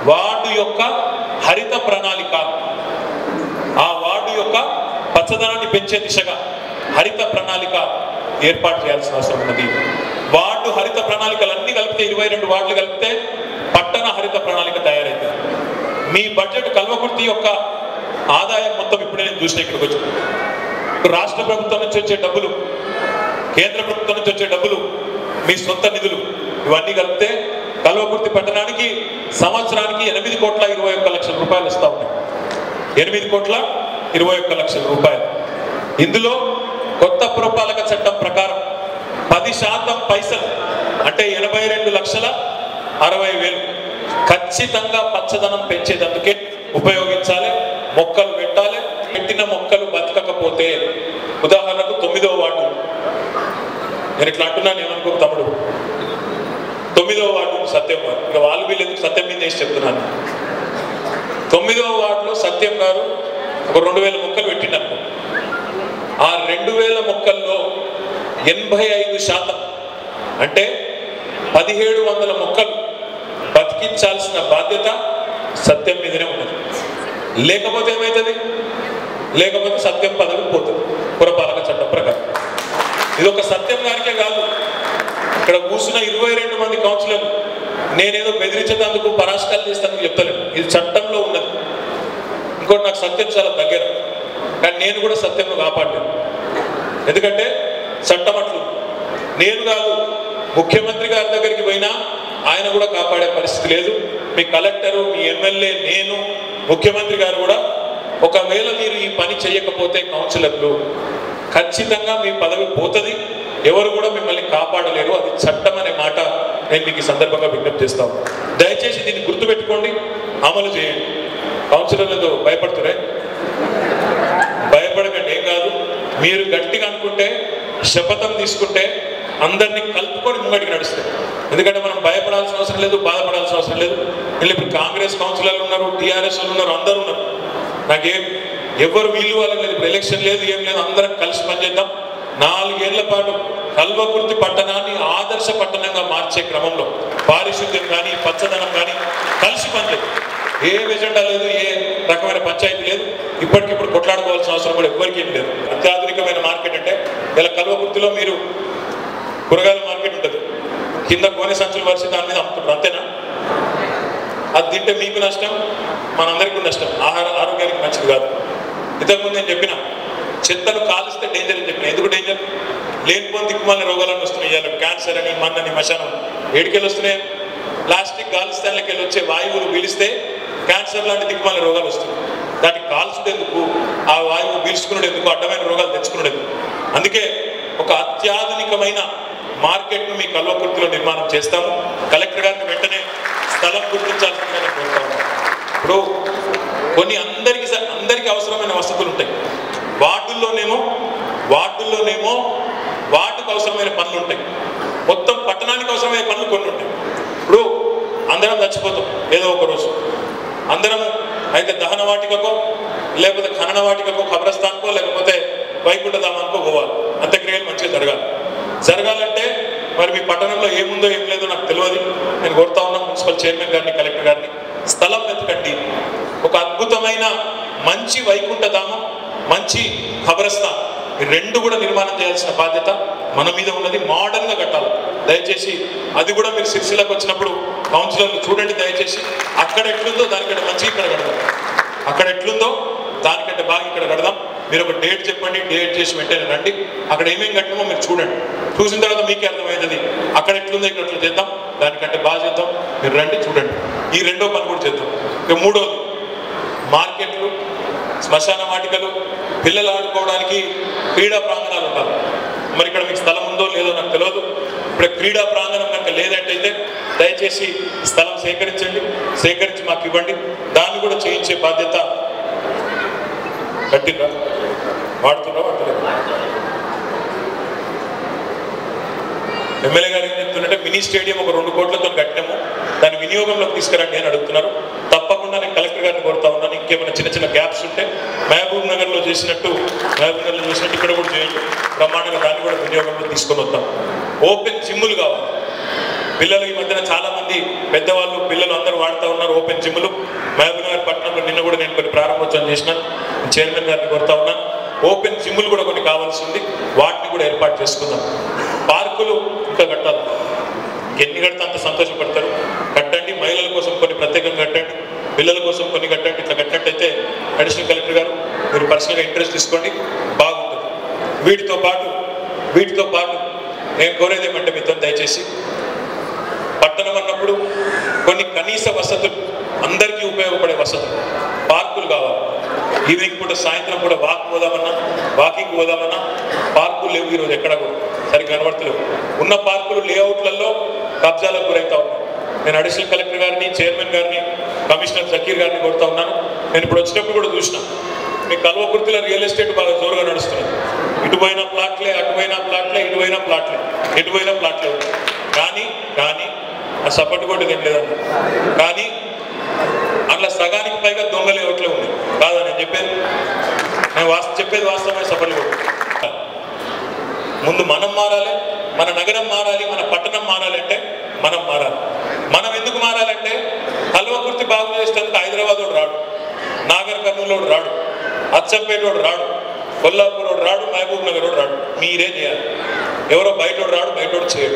Speaker 6: వార్డు యొక్క హరిత ప్రణాళిక. ఆ వార్డు యొక్క పచ్చదనాన్ని పెంచే దిశగా హరిత ప్రణాళిక ఏర్పాటు చేయాల్సిన అవసరం ఉన్నది. వార్డు హరిత ప్రణాళికలు అన్ని కలిపితే ఇరవై రెండు వార్డులు కలిపితే పట్టణ హరిత ప్రణాళిక తయారైంది మీ బడ్జెట్ కల్వకుర్తి యొక్క ఆదాయం మొత్తం ఇప్పుడే నేను చూసిన ఇక్కడికి వచ్చి. రాష్ట్ర ప్రభుత్వం నుంచి వచ్చే డబ్బులు కేంద్ర ప్రభుత్వం నుంచి వచ్చే డబ్బులు మీ సొంత నిధులు ఇవన్నీ కలిపితే కల్వకుర్తి పట్టణానికి సంవత్సరానికి ఎనిమిది కోట్ల ఇరవై ఒక్క లక్షల రూపాయలు ఇస్తా ఉన్నాయి. ఎనిమిది కోట్ల ఇరవై ఒక్క లక్షల రూపాయలు. ఇందులో కొత్త పురపాలక చట్టం ప్రకారం పది శాతం పైసలు అంటే ఎనభై రెండు లక్షల అరవై వేలు ఖచ్చితంగా పచ్చదనం పెంచేటందుకే ఉపయోగించాలి. మొక్కలు పెట్టాలి. పెట్టిన మొక్కలు బతకకపోతే ఉదాహరణకు తొమ్మిదవ వార్డు. నేను ఇట్లా అంటున్నాను ఏమనుకో తమ్ముడు తొమ్మిదవ వార్డు సత్యం వారు ఇక వాళ్ళు వీళ్ళు చేసి చెప్తున్నాను. తొమ్మిదవ వార్డులో సత్యం గారు ఒక రెండు వేల మొక్కలు పెట్టినప్పుడు. ఆ రెండు వేల మొక్కల్లో ఎనభై ఐదు శాతం అంటే పదిహేడు వందల మొక్కలు బతికించాల్సిన బాధ్యత సత్యం మీదనే ఉన్నది. లేకపోతే ఏమవుతుంది లేకపోతే సత్యం పదవి పోతుంది. పురపాలక చట్టం ప్రకారం. ఇది ఒక సత్యం గారికే కాదు. ఇక్కడ కూర్చున్న ఇరవై రెండు మంది కౌన్సిలర్లు నేనేదో బెదిరించేటందుకు పరాష్కాలు చేస్తాను చెప్తలేను. ఇది చట్టంలో ఉన్నది. ఇంకోటి నాకు సత్యం చాలా దగ్గర. కానీ నేను కూడా సత్యంను కాపాడలేను. ఎందుకంటే చట్టం అట్లు నేను కాదు ముఖ్యమంత్రి గారి దగ్గరికి పోయినా ఆయన కూడా కాపాడే పరిస్థితి లేదు. మీ కలెక్టరు మీ ఎమ్మెల్యే నేను ముఖ్యమంత్రి గారు కూడా ఒకవేళ మీరు ఈ పని చేయకపోతే కౌన్సిలర్లు ఖచ్చితంగా మీ పదవి పోతుంది. ఎవరు కూడా మిమ్మల్ని కాపాడలేరు. అది చట్టం అనే మాట నేను మీకు ఈ సందర్భంగా విజ్ఞప్తి చేస్తాను. దయచేసి దీన్ని గుర్తుపెట్టుకోండి. అమలు చేయండి. కౌన్సిలర్లతో భయపడుతురే? భయపడకండి ఏం కాదు. మీరు గట్టిగా అనుకుంటే శపథం తీసుకుంటే అందరినీ కలుపుకొని ముంగడికి నడుస్తారు ఎందుకంటే మనం భయపడాల్సిన అవసరం లేదు బాధపడాల్సిన అవసరం లేదు. వీళ్ళు ఇప్పుడు కాంగ్రెస్ కౌన్సిలర్లు ఉన్నారు టీఆర్ఎస్ ఉన్నారు అందరూ ఉన్నారు. నాకేం ఎవరు వీలు వాళ్ళని లేదు. ఇప్పుడు ఎలక్షన్ లేదు ఏం లేదు అందరం కలిసి పనిచేద్దాం. నాలుగేళ్ళ పాటు కల్వకుర్తి పట్టణాన్ని ఆదర్శ పట్టణంగా మార్చే క్రమంలో పారిశుద్ధ్యం కానీ పచ్చదనం కానీ కలిసి పనిలేదు. ఏ ఎజెండా లేదు ఏ రకమైన పంచాయతీ లేదు. ఇప్పటికిప్పుడు కొట్లాడుకోవాల్సిన అవసరం కూడా ఎవ్వరికీ ఏం లేదు. అత్యాధునికమైన మార్కెట్ అంటే ఇలా కల్వకుర్తిలో మీరు కూరగాయల మార్కెట్ ఉంటుంది. కింద గోనె సంచులు వరిసి దాని మీద అమ్ముతుంటారు అంతేనా? అది తింటే మీకు నష్టం మనందరికీ నష్టం. ఆహార ఆరోగ్యానికి మంచిది కాదు. ఇంతకుముందు నేను చెప్పిన చెత్తను కాలుస్తే డేంజర్ అని చెప్పిన. ఎందుకు డేంజర్ లేనిపోని దిక్కుమాలిన రోగాలను వస్తున్నాయి. ఇవాళ క్యాన్సర్ అని మన్నని మశానం ఏడికెళ్ళి వస్తున్నాయి. ప్లాస్టిక్ గాలిస్తాన్లకి వెళ్ళి వచ్చే వాయువులు పీలిస్తే క్యాన్సర్ లాంటి దిక్కుమాలిన రోగాలు వస్తున్నాయి. దాన్ని కాల్చుడేందుకు ఆ వాయువు పీల్చుకునేందుకు అడ్డమైన రోగాలు తెచ్చుకునేందుకు. అందుకే ఒక అత్యాధునికమైన మార్కెట్ను మీ కల్వకుర్తిలో నిర్మాణం చేస్తాము. కలెక్టర్ గారిని వెంటనే స్థలం గుర్తించాల్సిందని కోరుతాము ఇప్పుడు కొన్ని అందరికి స- అందరికి అవసరమైన వసతులు ఉంటాయి వార్డుల్లోనేమో వార్డుల్లోనేమో వార్డుకు అవసరమైన పనులు ఉంటాయి మొత్తం పట్టణానికి అవసరమైన పనులు కొన్ని ఉంటాయి ఇప్పుడు అందరం చచ్చిపోతాం ఏదో ఒక రోజు. అందరం అయితే దహన వాటికకో లేకపోతే ఖనన వాటికకో కబ్రస్థాన్కో లేకపోతే వైకుంఠధామానికో పోవాలి. అంత్యక్రియలు మంచిగా జరగాలి. జరగాలంటే మరి మీ పట్టణంలో ఏముందో ఏం లేదో నాకు తెలియదు. నేను కోరుతా ఉన్నా మున్సిపల్ చైర్మన్ గారిని కలెక్టర్ గారిని. స్థలం వెతకండి. ఒక అద్భుతమైన మంచి వైకుంఠధామం మంచి ఖబరస్థాన్ రెండు కూడా నిర్మాణం చేయాల్సిన బాధ్యత మన మీద ఉన్నది. మోడర్న్గా కట్టాలి. దయచేసి అది కూడా మీరు సిరిసిల్లకు వచ్చినప్పుడు కౌన్సిలర్లు చూడండి దయచేసి. అక్కడ ఎట్లుందో దానికంటే మంచి ఇక్కడ కడదాం. అక్కడ ఎట్లుందో దానికంటే బాగా ఇక్కడ కడదాం. మీరు ఒక డేట్ చెప్పండి. డేట్ చేసి వెంటనే రండి. అక్కడ ఏమేమి కట్టినామో మీరు చూడండి. చూసిన తర్వాత మీకే అర్థమవుతుంది అక్కడ ఎట్లుందో ఇక్కడ ఎట్లా చేద్దాం. దానికంటే బాగా చేద్దాం. మీరు రండి చూడండి. ఈ రెండో పని కూడా చేద్దాం. ఇక మూడోది మార్కెట్లు. శ్మశాన వాటికలు పిల్లలు ఆడుకోవడానికి క్రీడా ప్రాంగణాలు ఉంటారు మరి ఇక్కడ మీకు స్థలం ఉందో లేదో నాకు తెలియదు ఇప్పుడు క్రీడా ప్రాంగణం కనుక లేదంటైతే దయచేసి స్థలం సేకరించండి. సేకరించి మాకు ఇవ్వండి. దాన్ని కూడా చేయించే బాధ్యత కట్టిందా వాడుతున్నా వాడతలేదు? ఎమ్మెల్యే గారు ఏం చెప్తుందంటే మినీ స్టేడియం ఒక రెండు కోట్లతో కట్టాము. దాని వినియోగంలోకి తీసుకురండి అని అడుగుతున్నారు. తప్పకుండా నేను కలెక్టర్ గారిని కోరుతా ఉన్నాను. ఇంకేమైనా చిన్న చిన్న గ్యాప్స్ ఉంటే మహబూబ్ నగర్లో చేసినట్టు మహబూబ్ నగర్లో చేసినట్టు ఇక్కడ కూడా చేయండి. బ్రహ్మాండంగా దాన్ని కూడా వినియోగంలో తీసుకొని వద్దాం. ఓపెన్ జిమ్ములు కావాలి. పిల్లలు ఈ మధ్యన చాలా మంది పెద్దవాళ్ళు పిల్లలు అందరూ వాడుతూ ఉన్నారు ఓపెన్ జిమ్లు మహబూబ్ నగర్ పట్టణంలో నిన్న కూడా నేను కొన్ని ప్రారంభోత్సవం చేసినాను చైర్మన్ గారిని కొడతా ఉన్నాను ఓపెన్ జిమ్లు కూడా కొన్ని కావాల్సి ఉంది. వాటిని కూడా ఏర్పాటు చేసుకుందాం. పార్కులు ఇంకా కట్టాలి. ఎన్ని కడితే అంత సంతోషపడతారు. కట్టండి. మహిళల కోసం కొన్ని ప్రత్యేకంగా కట్టండి. పిల్లల కోసం కొన్ని కట్టండి ఇట్లా కట్టినట్టయితే అడిషనల్ కలెక్టర్ గారు మీరు పర్సనల్గా ఇంట్రెస్ట్ తీసుకోండి బాగుంటుంది. వీటితో పాటు వీటితో పాటు నేను కోరేది ఏమంటే మీతో దయచేసి పట్టణం అన్నప్పుడు కొన్ని కనీస వసతులు అందరికీ ఉపయోగపడే వసతులు పార్కులు కావాలి. ఈవినింగ్ పూట సాయంత్రం పూట వాక్ పోదామన్నా వాకింగ్ పోదామన్నా పార్కులు లేవు ఈరోజు ఎక్కడ కూడా సరిగ్గా కనబడతలేవు. ఉన్న పార్కులు లేఅవుట్లలో కబ్జాలకు గురవుతా ఉన్నాయి నేను అడిషనల్ కలెక్టర్ గారిని చైర్మన్ గారిని కమిషనర్ జకీర్ గారిని కోరుతా ఉన్నాను. నేను ఇప్పుడు వచ్చినప్పుడు కూడా చూసినా. మీ కల్వకుర్తిలో రియల్ ఎస్టేట్ బాగా జోరుగా నడుస్తున్నది. ఇటుపోయిన ప్లాట్లే అటుపోయిన ప్లాట్లే ఇటుపోయిన ప్లాట్లే ఎటుపోయిన ప్లాట్లే కానీ కానీ ఆ సపోర్ట్ కొట్టేది ఏం లేదన్న. కానీ అట్లా సగానికి పైగా దొంగలే ఒకట్లే ఉంది కాదా నేను చెప్పేది? నేను వాస్త చెప్పేది వాస్తవమైన సపోర్ట్ కొట్టు ముందు మనం మారాలి మన నగరం మారాలి మన పట్టణం మారాలి అంటే మనం మారాలి. మనం ఎందుకు మారాలంటే కల్వకుర్తి బాగు చేసేందుకు హైదరాబాద్ వాడు రాడు. నాగర్ కర్నూలు రాడు. అచ్చంపేట వాడు రాడు. కొల్లాపూర్ వాడు రాడు. మహబూబ్ నగర్ వాడు రాడు. మీరే చేయాలి. ఎవరో బయట రాడు బయట చేయడు.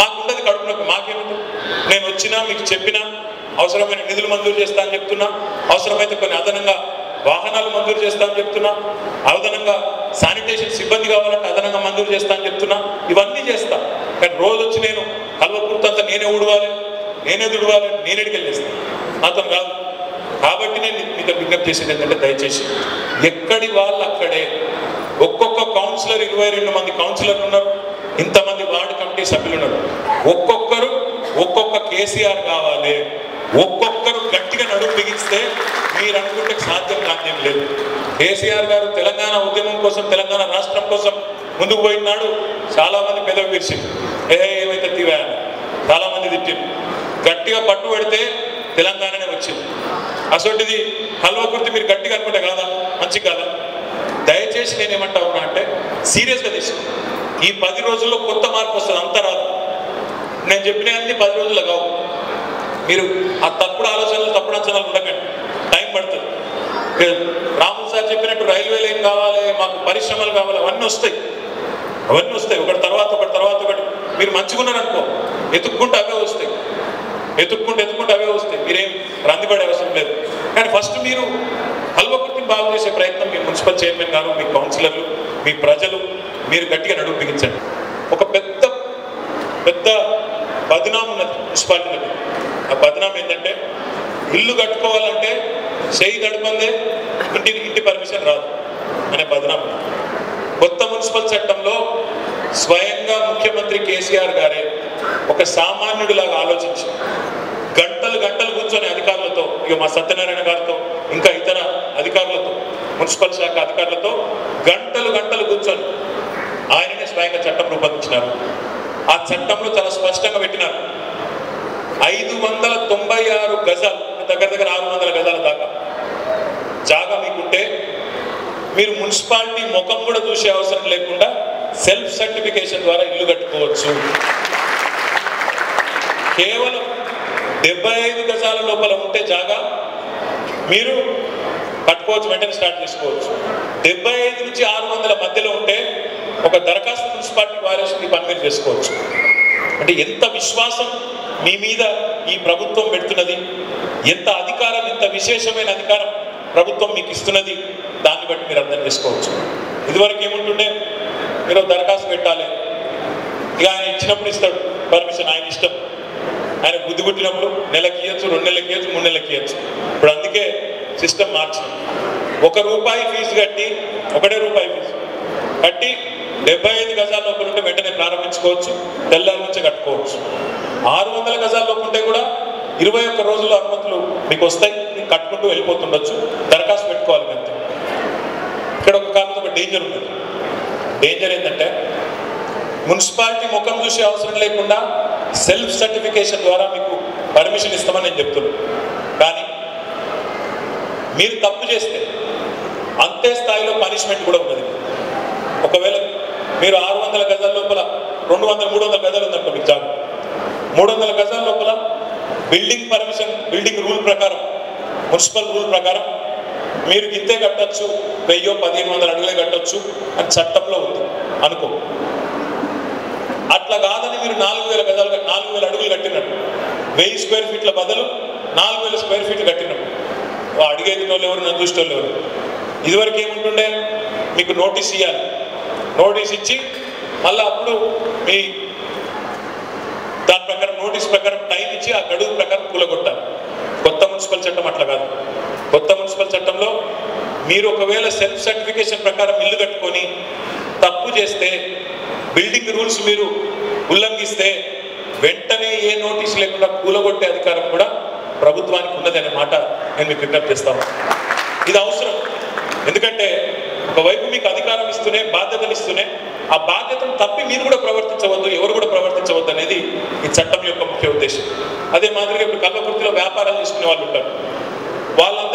Speaker 6: మాకుండదు కడుపునకు మాకేముంది నేను వచ్చినా మీకు చెప్పినా అవసరమైన నిధులు మంజూరు చేస్తా అని చెప్తున్నా అవసరమైతే కొన్ని అదనంగా వాహనాలు మంజూరు చేస్తా అని చెప్తున్నా అదనంగా శానిటేషన్ సిబ్బంది కావాలంటే అదనంగా మంజూరు చేస్తా అని చెప్తున్నా ఇవన్నీ చేస్తా. కానీ రోజు వచ్చి నేను కల్వకుర్తంతా నేనే ఊడవాలి. నేనే దుడవాలని నేనే వెళ్ళేస్తాను అతను కాదు కాబట్టి నేను మీతో పికప్ చేసేది ఏంటంటే దయచేసి ఎక్కడి వాళ్ళు అక్కడే ఒక్కొక్క కౌన్సిలర్ ఇరవై రెండు మంది కౌన్సిలర్లు ఉన్నారు ఇంతమంది వార్డు కమిటీ సభ్యులు ఉన్నారు. ఒక్కొక్కరు ఒక్కొక్క కేసీఆర్ కావాలి ఒక్కొక్కరు గట్టిగా నడుము బిగిస్తే మీరు అనుకుంటే సాధ్యం కాదేం లేదు. కేసీఆర్ గారు తెలంగాణ ఉద్యమం కోసం తెలంగాణ రాష్ట్రం కోసం ముందుకు పోయినాడు చాలా మంది పెదవి విరిచి ఏ ఏమైతే తీవా చాలామంది చాలా మంది గట్టిగా పట్టు పెడితే తెలంగాణనే వచ్చింది. అసొంటిది హల్వా కుర్తి మీరు గట్టిగా అనుకుంటే కాదా? మంచి కాదా? దయచేసి నేను ఏమంటా ఉన్నా అంటే సీరియస్గా తీసుకో. ఈ పది రోజుల్లో కొత్త మార్పు వస్తుంది అంత రాదు. నేను చెప్పిన అన్ని పది రోజుల్లో కావు. మీరు ఆ తప్పుడు ఆలోచనలు తప్పుడు అంచనాలు ఉండకండి. టైం పడుతుంది. ఇక సార్ చెప్పినట్టు రైల్వేలు ఏం కావాలి మాకు పరిశ్రమలు కావాలి అవన్నీ వస్తాయి. అవన్నీ వస్తాయి. ఒకటి తర్వాత ఒకటి తర్వాత ఒకటి. మీరు మంచుకున్నారనుకో ఎత్తుక్కుంటే అవే వస్తాయి. ఎత్తుక్కుంటే ఎత్తుక్కుంటే అవే వస్తాయి. మీరేం రందిపడే అవసరం లేదు. కానీ ఫస్ట్ మీరు హల్వకుర్తిని బాగు చేసే ప్రయత్నం మీ మున్సిపల్ చైర్మన్ గారు మీ కౌన్సిలర్లు మీ ప్రజలు మీరు గట్టిగా నడుము బిగించండి. ఒక పెద్ద పెద్ద బదనాం ఉన్నది మున్సిపాలిటీలకు ఆ బదనాం ఏంటంటే ఇల్లు కట్టుకోవాలంటే చేయి గడపందే ఇంటి ఇంటి పర్మిషన్ రాదు అనే బదనాం. కొత్త మున్సిపల్ చట్టంలో స్వయంగా ముఖ్యమంత్రి కేసీఆర్ గారే ఒక సామాన్యుడిలాగా ఆలోచించి గంటలు గంటలు కూర్చొని అధికారులతో ఇక మా సత్యనారాయణ గారితో ఇంకా ఇతర అధికారులతో మున్సిపల్ శాఖ అధికారులతో గంటలు గంటలు కూర్చొని ఆయననే స్వయంగా చట్టం రూపొందించినారు. ఆ చట్టంలో చాలా స్పష్టంగా పెట్టినారు. ఐదు వందల తొంభై ఆరు గజాలు దగ్గర దగ్గర ఆరు వందల గజాల దాకా జాగా మీకుంటే మీరు మున్సిపాలిటీ ముఖం కూడా చూసే అవసరం లేకుండా సెల్ఫ్ సర్టిఫికేషన్ ద్వారా ఇల్లు కట్టుకోవచ్చు. కేవలం డెబ్బై ఐదు గజాల లోపల ఉంటే జాగా. మీరు కట్టుకోవచ్చు వెంటనే స్టార్ట్ చేసుకోవచ్చు డెబ్బై ఐదు నుంచి ఆరు వందల మధ్యలో ఉంటే ఒక దరఖాస్తు మున్సిపాలిటీ వారేసి పని మీరు చేసుకోవచ్చు. అంటే ఎంత విశ్వాసం మీ మీద ఈ ప్రభుత్వం పెడుతున్నది? ఎంత అధికారం ఎంత విశేషమైన అధికారం ప్రభుత్వం మీకు ఇస్తున్నది? దాన్ని బట్టి మీరు అర్థం చేసుకోవచ్చు ఇదివరకు ఏముంటుండే? మీరు దరఖాస్తు పెట్టాలి. ఇక ఆయన ఇచ్చినప్పుడు ఇస్తాడు. పర్మిషన్ ఆయన ఇష్టం. ఆయన బుద్ధి పుట్టినప్పుడు నెలకి ఇవ్వచ్చు రెండు నెలలకి ఇవ్వచ్చు మూడు నెలలకి ఇవ్వచ్చు ఇప్పుడు అందుకే సిస్టమ్ మార్చింది ఒక రూపాయి ఫీజు కట్టి ఒకటే రూపాయి ఫీజు కట్టి డెబ్బై ఐదు గజాల లోపల ఉంటే వెంటనే ప్రారంభించుకోవచ్చు తెల్లారి నుంచే కట్టుకోవచ్చు. ఆరు వందల గజాల లోపు ఉంటే కూడా ఇరవై ఒక్క రోజుల అనుమతులు మీకు వస్తాయి మీకు కట్టుకుంటూ వెళ్ళిపోతుండొచ్చు. దరఖాస్తు పెట్టుకోవాలి అంతే. ఇక్కడ ఒక కారణం ఒక డేంజర్ ఉంటుంది డేంజర్ ఏంటంటే మున్సిపాలిటీ ముఖం చూసే అవసరం లేకుండా సెల్ఫ్ సర్టిఫికేషన్ ద్వారా మీకు పర్మిషన్ ఇస్తామని నేను చెప్తున్నాను కానీ మీరు తప్పు చేస్తే అంతే స్థాయిలో పనిష్మెంట్ కూడా ఉన్నది ఒకవేళ మీరు ఆరు వందల గజాల లోపల రెండు వందల మూడు వందల గజాలు ఉందనుకో మీకు జాగా మూడు వందల గజాల లోపల బిల్డింగ్ పర్మిషన్ బిల్డింగ్ రూల్ ప్రకారం మున్సిపల్ రూల్ ప్రకారం మీరు ఇంతే కట్టొచ్చు వెయ్యో పదిహేను వందల అడుగులే కట్టొచ్చు అని చట్టంలో ఉంది. అనుకో. అట్లా కాదని మీరు నాలుగు వేల గదాలు నాలుగు వేల అడుగులు కట్టినట్టు. వెయ్యి స్క్వేర్ ఫీట్ల బదులు నాలుగు వేల స్క్వేర్ ఫీట్లు కట్టినట్టు. అడిగేది వాళ్ళు ఎవరు నన్ను చూసిన వాళ్ళు ఎవరు? ఇదివరకు ఏముంటుండే? మీకు నోటీస్ ఇవ్వాలి నోటీస్ ఇచ్చి మళ్ళీ అప్పుడు మీ దాని ప్రకారం నోటీస్ ప్రకారం టైం ఇచ్చి ఆ గడువు ప్రకారం కూలగొట్టాలి. కొత్త మున్సిపల్ చట్టం అట్లా కాదు. కొత్త మున్సిపల్ చట్టంలో మీరు ఒకవేళ సెల్ఫ్ సర్టిఫికేషన్ ప్రకారం ఇల్లు కట్టుకొని తప్పు చేస్తే బిల్డింగ్ రూల్స్ మీరు ఉల్లంఘిస్తే వెంటనే ఏ నోటీస్ లేకుండా కూలగొట్టే అధికారం కూడా ప్రభుత్వానికి ఉన్నది అనే మాట నేను మీకు విజ్ఞప్తి చేస్తాను. ఇది అవసరం. ఎందుకంటే ఒకవైపు మీకు అధికారం ఇస్తూనే బాధ్యతలు ఇస్తూనే ఆ బాధ్యతను తప్పి మీరు కూడా ప్రవర్తించవద్దు ఎవరు కూడా ప్రవర్తించవద్దు అనేది ఈ చట్టం యొక్క ముఖ్య ఉద్దేశం. అదే మాదిరిగా ఇప్పుడు కల్వకుర్తిలో వ్యాపారాలు చేసుకునే వాళ్ళు ఉంటారు.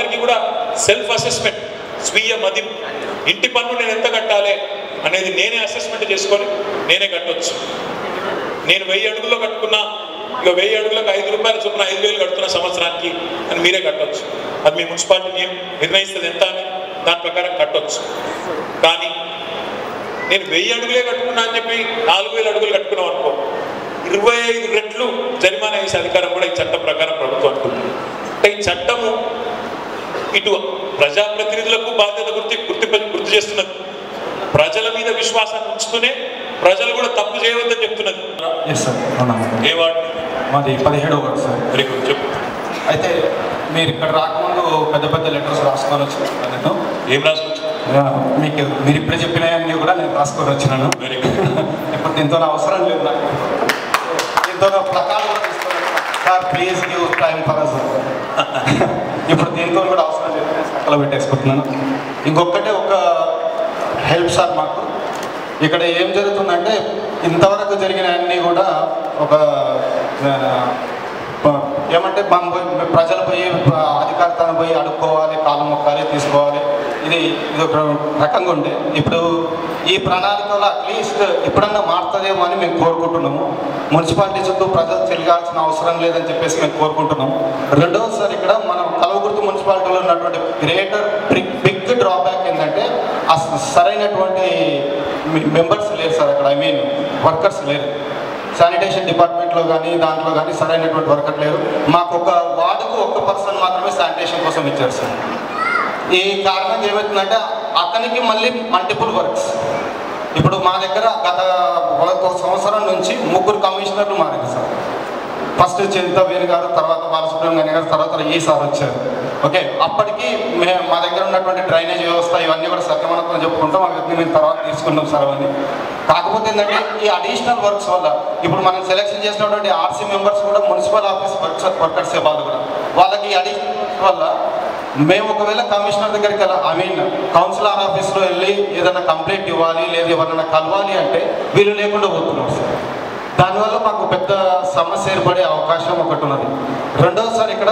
Speaker 6: వాళ్ళందరికీ కూడా సెల్ఫ్ అసెస్మెంట్ స్వీయ మది ఇంటి పన్ను నేను ఎంత కట్టాలి అనేది నేనే అసెస్మెంట్ చేసుకొని నేనే కట్టొచ్చు. నేను వెయ్యి అడుగుల్లో కట్టుకున్నా ఇక వెయ్యి అడుగులకు ఐదు రూపాయల చొప్పున ఐదు వేలు కడుతున్న సంవత్సరానికి అని మీరే కట్టొచ్చు. అది మీ మున్సిపాలిటీ నియం నిర్ణయిస్తుంది ఎంత అని దాని ప్రకారం కట్టొచ్చు. కానీ నేను వెయ్యి అడుగులే కట్టుకున్నా అని చెప్పి నాలుగు వేల అడుగులు కట్టుకున్నాం అనుకో ఇరవై ఐదు రెట్లు జరిమానా వేసే అధికారం కూడా ఈ చట్టం ప్రకారం ప్రభుత్వం అనుకుంటుంది అంటే ఈ చట్టము ఇటు ప్రజాప్రతినిధులకు బాధ్యత గుర్తి గుర్తి గుర్తు చేస్తున్నది. ప్రజల మీద విశ్వాసాన్ని ఉంచుతూనే ప్రజలు కూడా తప్పు చేయవద్దని చెప్తున్నది. ఏ వార్డు?
Speaker 7: మాది పదిహేడవ వార్డు సార్
Speaker 6: వెరీ గుడ్ చెప్పు.
Speaker 7: అయితే మీరు ఇక్కడ రాకముందు పెద్ద పెద్ద లెటర్స్ రాసుకొని వచ్చినాను నేను
Speaker 6: ఏం రాసుకోవచ్చు
Speaker 7: మీకు మీరు ఇప్పుడే చెప్పినవన్నీ కూడా నేను రాసుకొని వచ్చినాను.
Speaker 6: వెరీ గుడ్
Speaker 7: ఇప్పుడు దీంతో అవసరం లేదు నాకు. దీంతో తీసుకొని sir please give time for us ఇప్పుడు దీంతో కూడా అవసరం లేదు. నేను పెట్టేసుకుంటున్నాను. ఇంకొకటే ఒక హెల్ప్ సార్ మాకు. ఇక్కడ ఏం జరుగుతుందంటే ఇంతవరకు జరిగిన అన్నీ కూడా ఒక ఏమంటే మనం పోయి ప్రజలు పోయి అధికారితను పోయి అడుక్కోవాలి కాలం మొక్కాలి తీసుకోవాలి. ఇది ఇది ఒక రకంగా ఉండే. ఇప్పుడు ఈ ప్రణాళికలో అట్లీస్ట్ ఎప్పుడన్నా మారుతుందేమో అని మేము కోరుకుంటున్నాము. మున్సిపాలిటీ చుట్టూ ప్రజలు తిరగాల్సిన అవసరం లేదని చెప్పేసి మేము కోరుకుంటున్నాం. రెండవసారి ఇక్కడ మనం కలవకుర్తి మున్సిపాలిటీలో ఉన్నటువంటి గ్రేటర్ బిగ్ డ్రాబ్యాక్ ఏంటంటే అస- సరైనటువంటి మెంబర్స్ లేరు సార్ అక్కడ ఐ మీన్ వర్కర్స్ లేరు. శానిటేషన్ డిపార్ట్మెంట్లో కానీ దాంట్లో కానీ సరైనటువంటి వర్కర్ లేరు. మాకు ఒక వార్డుకు ఒక్క పర్సన్ మాత్రమే శానిటేషన్ కోసం ఇచ్చారు సార్. ఈ కారణం ఏమవుతుందంటే అతనికి మళ్ళీ మల్టిపుల్ వర్క్స్. ఇప్పుడు మా దగ్గర గత ఒక సంవత్సరం నుంచి ముగ్గురు కమిషనర్లు మారారు సార్. ఫస్ట్ చింత గారు తర్వాత బాలసుబ్రహ్మణ్యం గారు తర్వాత ఈ సార్ వచ్చారు. ఓకే అప్పటికి మే మా దగ్గర ఉన్నటువంటి డ్రైనేజ్ వ్యవస్థ ఇవన్నీ కూడా సక్రమణతో చెప్పుకుంటాం అవన్నీ మేము తర్వాత తీసుకుంటాం సార్ అవన్నీ. కాకపోతే ఏంటంటే ఈ అడిషనల్ వర్క్స్ వల్ల ఇప్పుడు మనం సెలెక్షన్ చేసినటువంటి ఆర్సీ మెంబర్స్ కూడా మున్సిపల్ ఆఫీస్ వర్క్స్ వర్కర్సే వాళ్ళు కూడా. వాళ్ళకి ఈ అడిషనల్ వల్ల మేము ఒకవేళ కమిషనర్ దగ్గరికి ఐ మీన్ కౌన్సిలర్ ఆఫీస్లో వెళ్ళి ఏదైనా కంప్లైంట్ ఇవ్వాలి లేదా ఎవరైనా కలవాలి అంటే వీళ్ళు లేకుండా పోతున్నాం సార్ దానివల్ల మాకు పెద్ద సమస్య ఏర్పడే అవకాశం ఒకటి ఉన్నది. రెండవసారి ఇక్కడ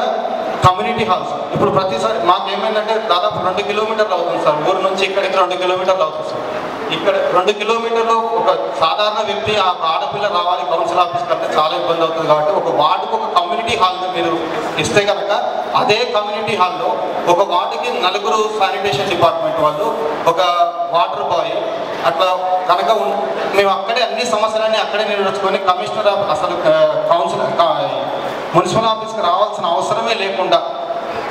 Speaker 7: కమ్యూనిటీ హాల్స్ ఇప్పుడు ప్రతిసారి మాకు ఏమైందంటే దాదాపు రెండు కిలోమీటర్లు అవుతుంది సార్ ఊరు నుంచి ఇక్కడికి రెండు కిలోమీటర్లు అవుతుంది సార్ ఇక్కడ రెండు కిలోమీటర్లు ఒక సాధారణ వ్యక్తి ఆ ఆడపిల్ల రావాలి కౌన్సిల్ ఆఫీస్ కంటే చాలా ఇబ్బంది అవుతుంది కాబట్టి ఒక వార్డుకు ఒక కమ్యూనిటీ హాల్ని మీరు ఇస్తే కనుక అదే కమ్యూనిటీ హాల్లో ఒక వార్డుకి నలుగురు శానిటేషన్ డిపార్ట్మెంట్ వాళ్ళు ఒక వాటర్ బాయ్ అట్లా కనుక మేము అక్కడే అన్ని సమస్యలన్నీ అక్కడే నిర్వహించుకొని కమిషనర్ అసలు కౌన్సిల్ మున్సిపల్ ఆఫీస్కి రావాల్సిన అవసరమే లేకుండా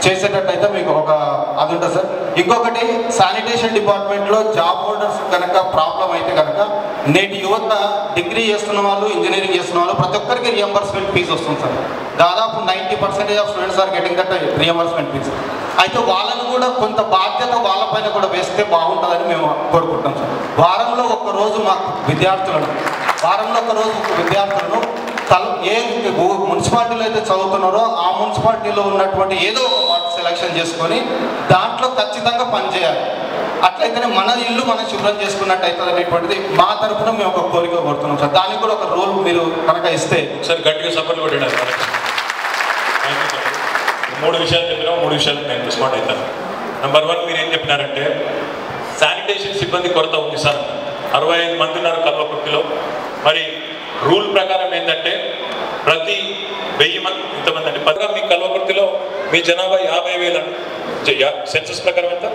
Speaker 7: చేసేటట్టయితే మీకు ఒక అది ఉంటుంది సార్. ఇంకొకటి శానిటేషన్ డిపార్ట్మెంట్లో జాబ్ హోల్డర్స్ కనుక ప్రాబ్లం అయితే కనుక నేటి యువత డిగ్రీ చేస్తున్న వాళ్ళు ఇంజనీరింగ్ చేస్తున్న వాళ్ళు ప్రతి ఒక్కరికి రియంబర్స్మెంట్ ఫీజు వస్తుంది సార్. దాదాపు ninety percentage of students are getting that reimbursement fee అయితే వాళ్ళని కూడా కొంత బాధ్యత వాళ్ళపైన కూడా వేస్తే బాగుంటుందని మేము కోరుకుంటాం సార్. వారంలో ఒక్కరోజు మాకు విద్యార్థులను వారంలో ఒక రోజు విద్యార్థులను తల ఏ మున్సిపాలిటీలో అయితే చదువుతున్నారో ఆ మున్సిపాలిటీలో ఉన్నటువంటి ఏదో సెలక్షన్ చేసుకొని దాంట్లో ఖచ్చితంగా పనిచేయాలి. అట్లయితేనే మన ఇల్లు మనం శుభ్రం చేసుకున్నట్టు అవుతుంది అనేటువంటిది మా తరఫున మేము ఒక కోరిక కోరుతున్నాం సార్. దానికి కూడా ఒక రోల్ మీరు కనుక ఇస్తే.
Speaker 6: ఒకసారి గట్టిగా సపోర్ట్ కొట్టాడు. మూడు విషయాలు చెప్పినా మూడు విషయాలు నేను రెస్పాండ్ అవుతాను నెంబర్ వన్ మీరు ఏం చెప్పినారంటే శానిటేషన్ సిబ్బంది కొరత ఉంది సార్. అరవై ఐదు మంది ఉన్నారు కల్వకుర్తిలో మరి రూల్ ప్రకారం ఏంటంటే ప్రతి వెయ్యి మంది ఇంతమంది అండి పదగా మీ కల్వకుర్తిలో మీ జనాభా యాభై వేలు సెన్సస్ ప్రకారం ఎంత?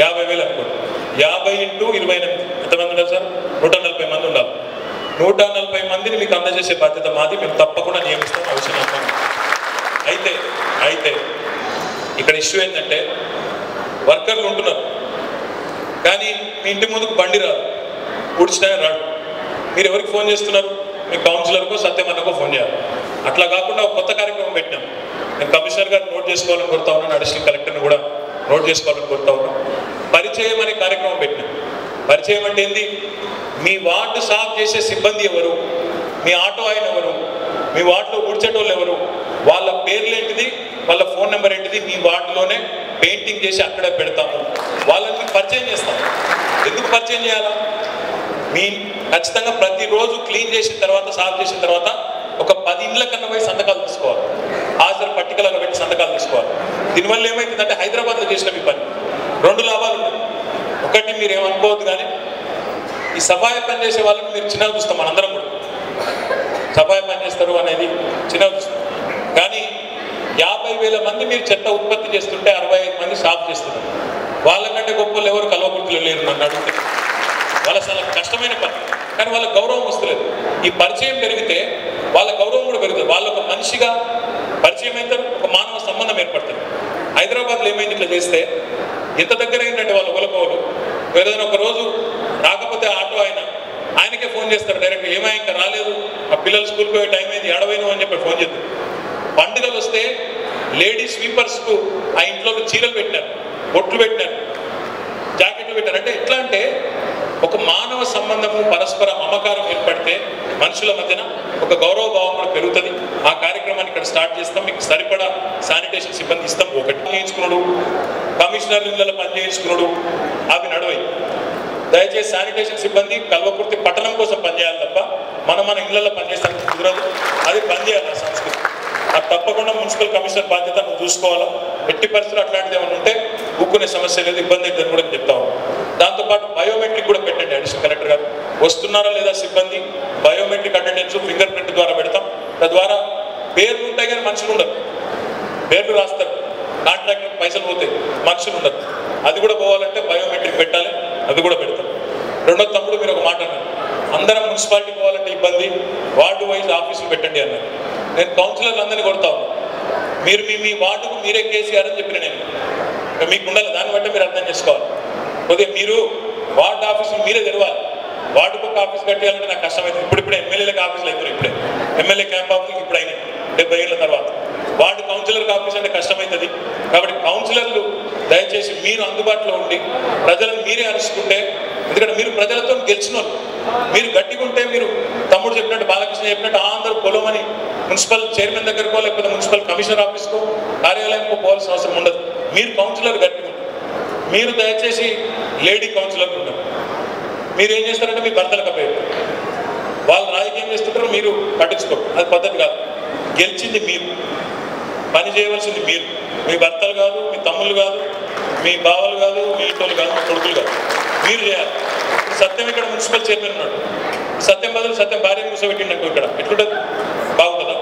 Speaker 6: యాభై వేలు అనుకోండి. యాభై ఇంటూ ఇరవై ఎనిమిది. ఎంతమంది ఉన్నారు సార్? నూట నలభై మంది ఉండాలి. నూట నలభై మందిని మీకు అందజేసే బాధ్యత మాది. మేము తప్పకుండా నియమిస్తాం అవసరం అయితే అయితే ఇక్కడ ఇష్యూ ఏంటంటే వర్కర్లు ఉంటున్నారు. కానీ మీ ఇంటి ముందుకు బండి రాదు. ఊడ్చినా రాడు. మీరు ఎవరికి ఫోన్ చేస్తున్నారు? మీ కౌన్సిలర్కో సత్యమన్నకో ఫోన్ చేయాలి. అట్లా కాకుండా కొత్త కార్యక్రమం పెట్టినాం. నేను కమిషనర్ గారు నోట్ చేసుకోవాలని కోరుతా ఉన్నాను అడిషనల్ కలెక్టర్ని కూడా నోట్ చేసుకోవాలని కోరుతా ఉన్నాను. పరిచయం అనే కార్యక్రమం పెట్టినాం. పరిచయం అంటే ఏంది? మీ వార్డు సాఫ్ చేసే సిబ్బంది ఎవరు? మీ ఆటో ఆయన ఎవరు? మీ వార్డులో ఊడ్చేటోళ్ళు ఎవరు? వాళ్ళ పేర్లు ఏంటిది? వాళ్ళ ఫోన్ నెంబర్ ఏంటిది? మీ వార్డులోనే పెయింటింగ్ చేసి అక్కడ పెడతాము. వాళ్ళని పరిచయం చేస్తాం. ఎందుకు పరిచయం చేయాలా? మీ ఖచ్చితంగా ప్రతిరోజు క్లీన్ చేసిన తర్వాత సాఫ్ చేసిన తర్వాత ఒక పది ఇండ్ల కన్నా పోయి సంతకాలు తీసుకోవాలి. హాజరు పట్టికలలో పెట్టి సంతకాలు తీసుకోవాలి. దీనివల్ల ఏమైతుందంటే హైదరాబాద్లో చేసిన మీ పని. రెండు లాభాలు ఉన్నాయి ఒకటి మీరు ఏమనుకోవద్దు కానీ ఈ సఫాయి పని చేసే వాళ్ళని మీరు చిన్నగా చూస్తాం మనందరం కూడా. సఫాయి పని చేస్తారు అనేది చిన్నగా చూస్తాం. కానీ యాభై వేల మంది మీరు చెత్త ఉత్పత్తి చేస్తుంటే అరవై ఐదు మంది సాఫ్ చేస్తున్నారు. వాళ్ళకంటే గొప్పలు ఎవరు కల్వకుర్తిలో లేరు నన్ను అడిగితే. వాళ్ళ చాలా కష్టమైన పని. కానీ వాళ్ళ గౌరవం వస్తలేదు. ఈ పరిచయం పెరిగితే వాళ్ళ గౌరవం కూడా పెరుగుతుంది. వాళ్ళ ఒక మనిషిగా పరిచయం అయితే ఒక మానవ సంబంధం ఏర్పడుతుంది. హైదరాబాద్లో ఏమైంది ఇట్లా చేస్తే? ఎంత దగ్గర అయిందంటే వాళ్ళు ఒకరికొకరు ఏదైనా ఒక రోజు రాకపోతే ఆటో ఆయన ఆయనకే ఫోన్ చేస్తారు డైరెక్ట్ ఏమై ఇంకా రాలేదు? ఆ పిల్లలు స్కూల్కి పోయే టైం అయింది ఎడవైను అని చెప్పి ఫోన్ చేస్తారు. పండుగలు వస్తే లేడీ స్వీపర్స్కు ఆ ఇంట్లో చీరలు పెట్టినారు బొట్లు పెట్టినారు జాకెట్లు పెట్టారు. అంటే ఎట్లా అంటే ఒక మానవ సంబంధము పరస్పర మమకారం ఏర్పడితే మనుషుల మధ్యన ఒక గౌరవ భావం కూడా పెరుగుతుంది. ఆ కార్యక్రమాన్ని ఇక్కడ స్టార్ట్ చేస్తాం. మీకు సరిపడా శానిటేషన్ సిబ్బంది ఇస్తాం. ఒకటి చేయించుకున్నాడు కమిషనర్ ఇళ్ళ పని చేయించుకున్నాడు అవి నడవై దయచేసి శానిటేషన్ సిబ్బంది కల్వకుర్తి పట్టణం కోసం పనిచేయాలి తప్ప మనం మన ఇళ్ళలో పనిచేస్తానికి కుదరదు. అది పనిచేయాలి ఆ సంస్కృతి. అది తప్పకుండా మున్సిపల్ కమిషనర్ బాధ్యత నువ్వు చూసుకోవాలా. ఎట్టి పరిస్థితులు అట్లాంటిది ఏమైనా ఉంటే ఊక్కునే సమస్య లేదు ఇబ్బంది అయితే కూడా నేను చెప్తా పాటు బయోమెట్రిక్ కూడా పెట్టండి అడిషనల్ కలెక్టర్ గారు. వస్తున్నారా లేదా సిబ్బంది? బయోమెట్రిక్ అటెండెన్స్ ఫింగర్ ప్రింట్ ద్వారా పెడతాం. తద్వారా పేర్లు ఉంటాయి కానీ మనుషులు ఉండరు. పేర్లు రాస్తారు. కాంట్రాక్టర్ పైసలు పోతాయి. మనుషులు ఉండరు. అది కూడా పోవాలంటే బయోమెట్రిక్ పెట్టాలి. అది కూడా పెడతాం. రెండో తమ్ముడు మీరు ఒక మాట అన్నారు. అందరం మున్సిపాలిటీ పోవాలంటే ఇబ్బంది. వార్డు వైజ్ ఆఫీసులు పెట్టండి అన్నారు. నేను కౌన్సిలర్లు అందరినీ కొడతాను మీరు మీ మీ వార్డుకు మీరే కేసీఆర్ అని చెప్పిన నేను. మీకు ఉండాలి. దాన్ని బట్టి మీరు అర్థం చేసుకోవాలి. కొద్దిగా మీరు వార్డు ఆఫీసులు మీరే తెరవాలి. వార్డు పక్క ఆఫీస్ కట్టేయాలంటే నాకు కష్టమైంది ఇప్పుడు ఇప్పుడే ఎమ్మెల్యేలకు ఆఫీసులు అయిపోయి ఇప్పుడే. ఎమ్మెల్యే క్యాంప్ ఆఫీస్కి ఇప్పుడు అయినాయి. డెబ్బై ఏళ్ళ తర్వాత. వార్డు కౌన్సిలర్కి ఆఫీస్ అంటే కష్టమవుతుంది కాబట్టి కౌన్సిలర్లు దయచేసి మీరు అందుబాటులో ఉండి ప్రజలను మీరే అరుచుకుంటే ఎందుకంటే మీరు ప్రజలతో గెలిచిన మీరు గట్టిగా ఉంటే మీరు తమ్ముడు చెప్పినట్టు బాలకృష్ణ చెప్పినట్టు ఆంధ్ర అందరూ పొలమని మున్సిపల్ చైర్మన్ దగ్గరకో లేకపోతే మున్సిపల్ కమిషనర్ ఆఫీస్కో కార్యాలయంకో పోవాల్సిన అవసరం ఉండదు. మీరు కౌన్సిలర్ గట్టిగుంటారు మీరు దయచేసి లేడీ కౌన్సిలర్ ఉంటారు మీరు ఏం చేస్తారంటే మీ భర్తలకు అప్పయ్యారు వాళ్ళు రాజకీయం చేస్తుంటారు మీరు పట్టించుకోరు. అది పద్ధతి కాదు. గెలిచింది మీరు. పని చేయవలసింది మీరు. మీ భర్తలు కాదు మీ తమ్ముళ్ళు కాదు మీ బావలు కాదు మీ ఇంటోళ్ళు కాదు మీ కొడుకులు కాదు. మీరు చేయాలి. సత్యం ఇక్కడ మున్సిపల్ చైర్మన్ ఉన్నాడు. సత్యం బదులు సత్యం భార్యను కూర్చోబెట్టిండు అనుకో ఇక్కడ. ఎట్లుంటుంది? బాగుంటుందా?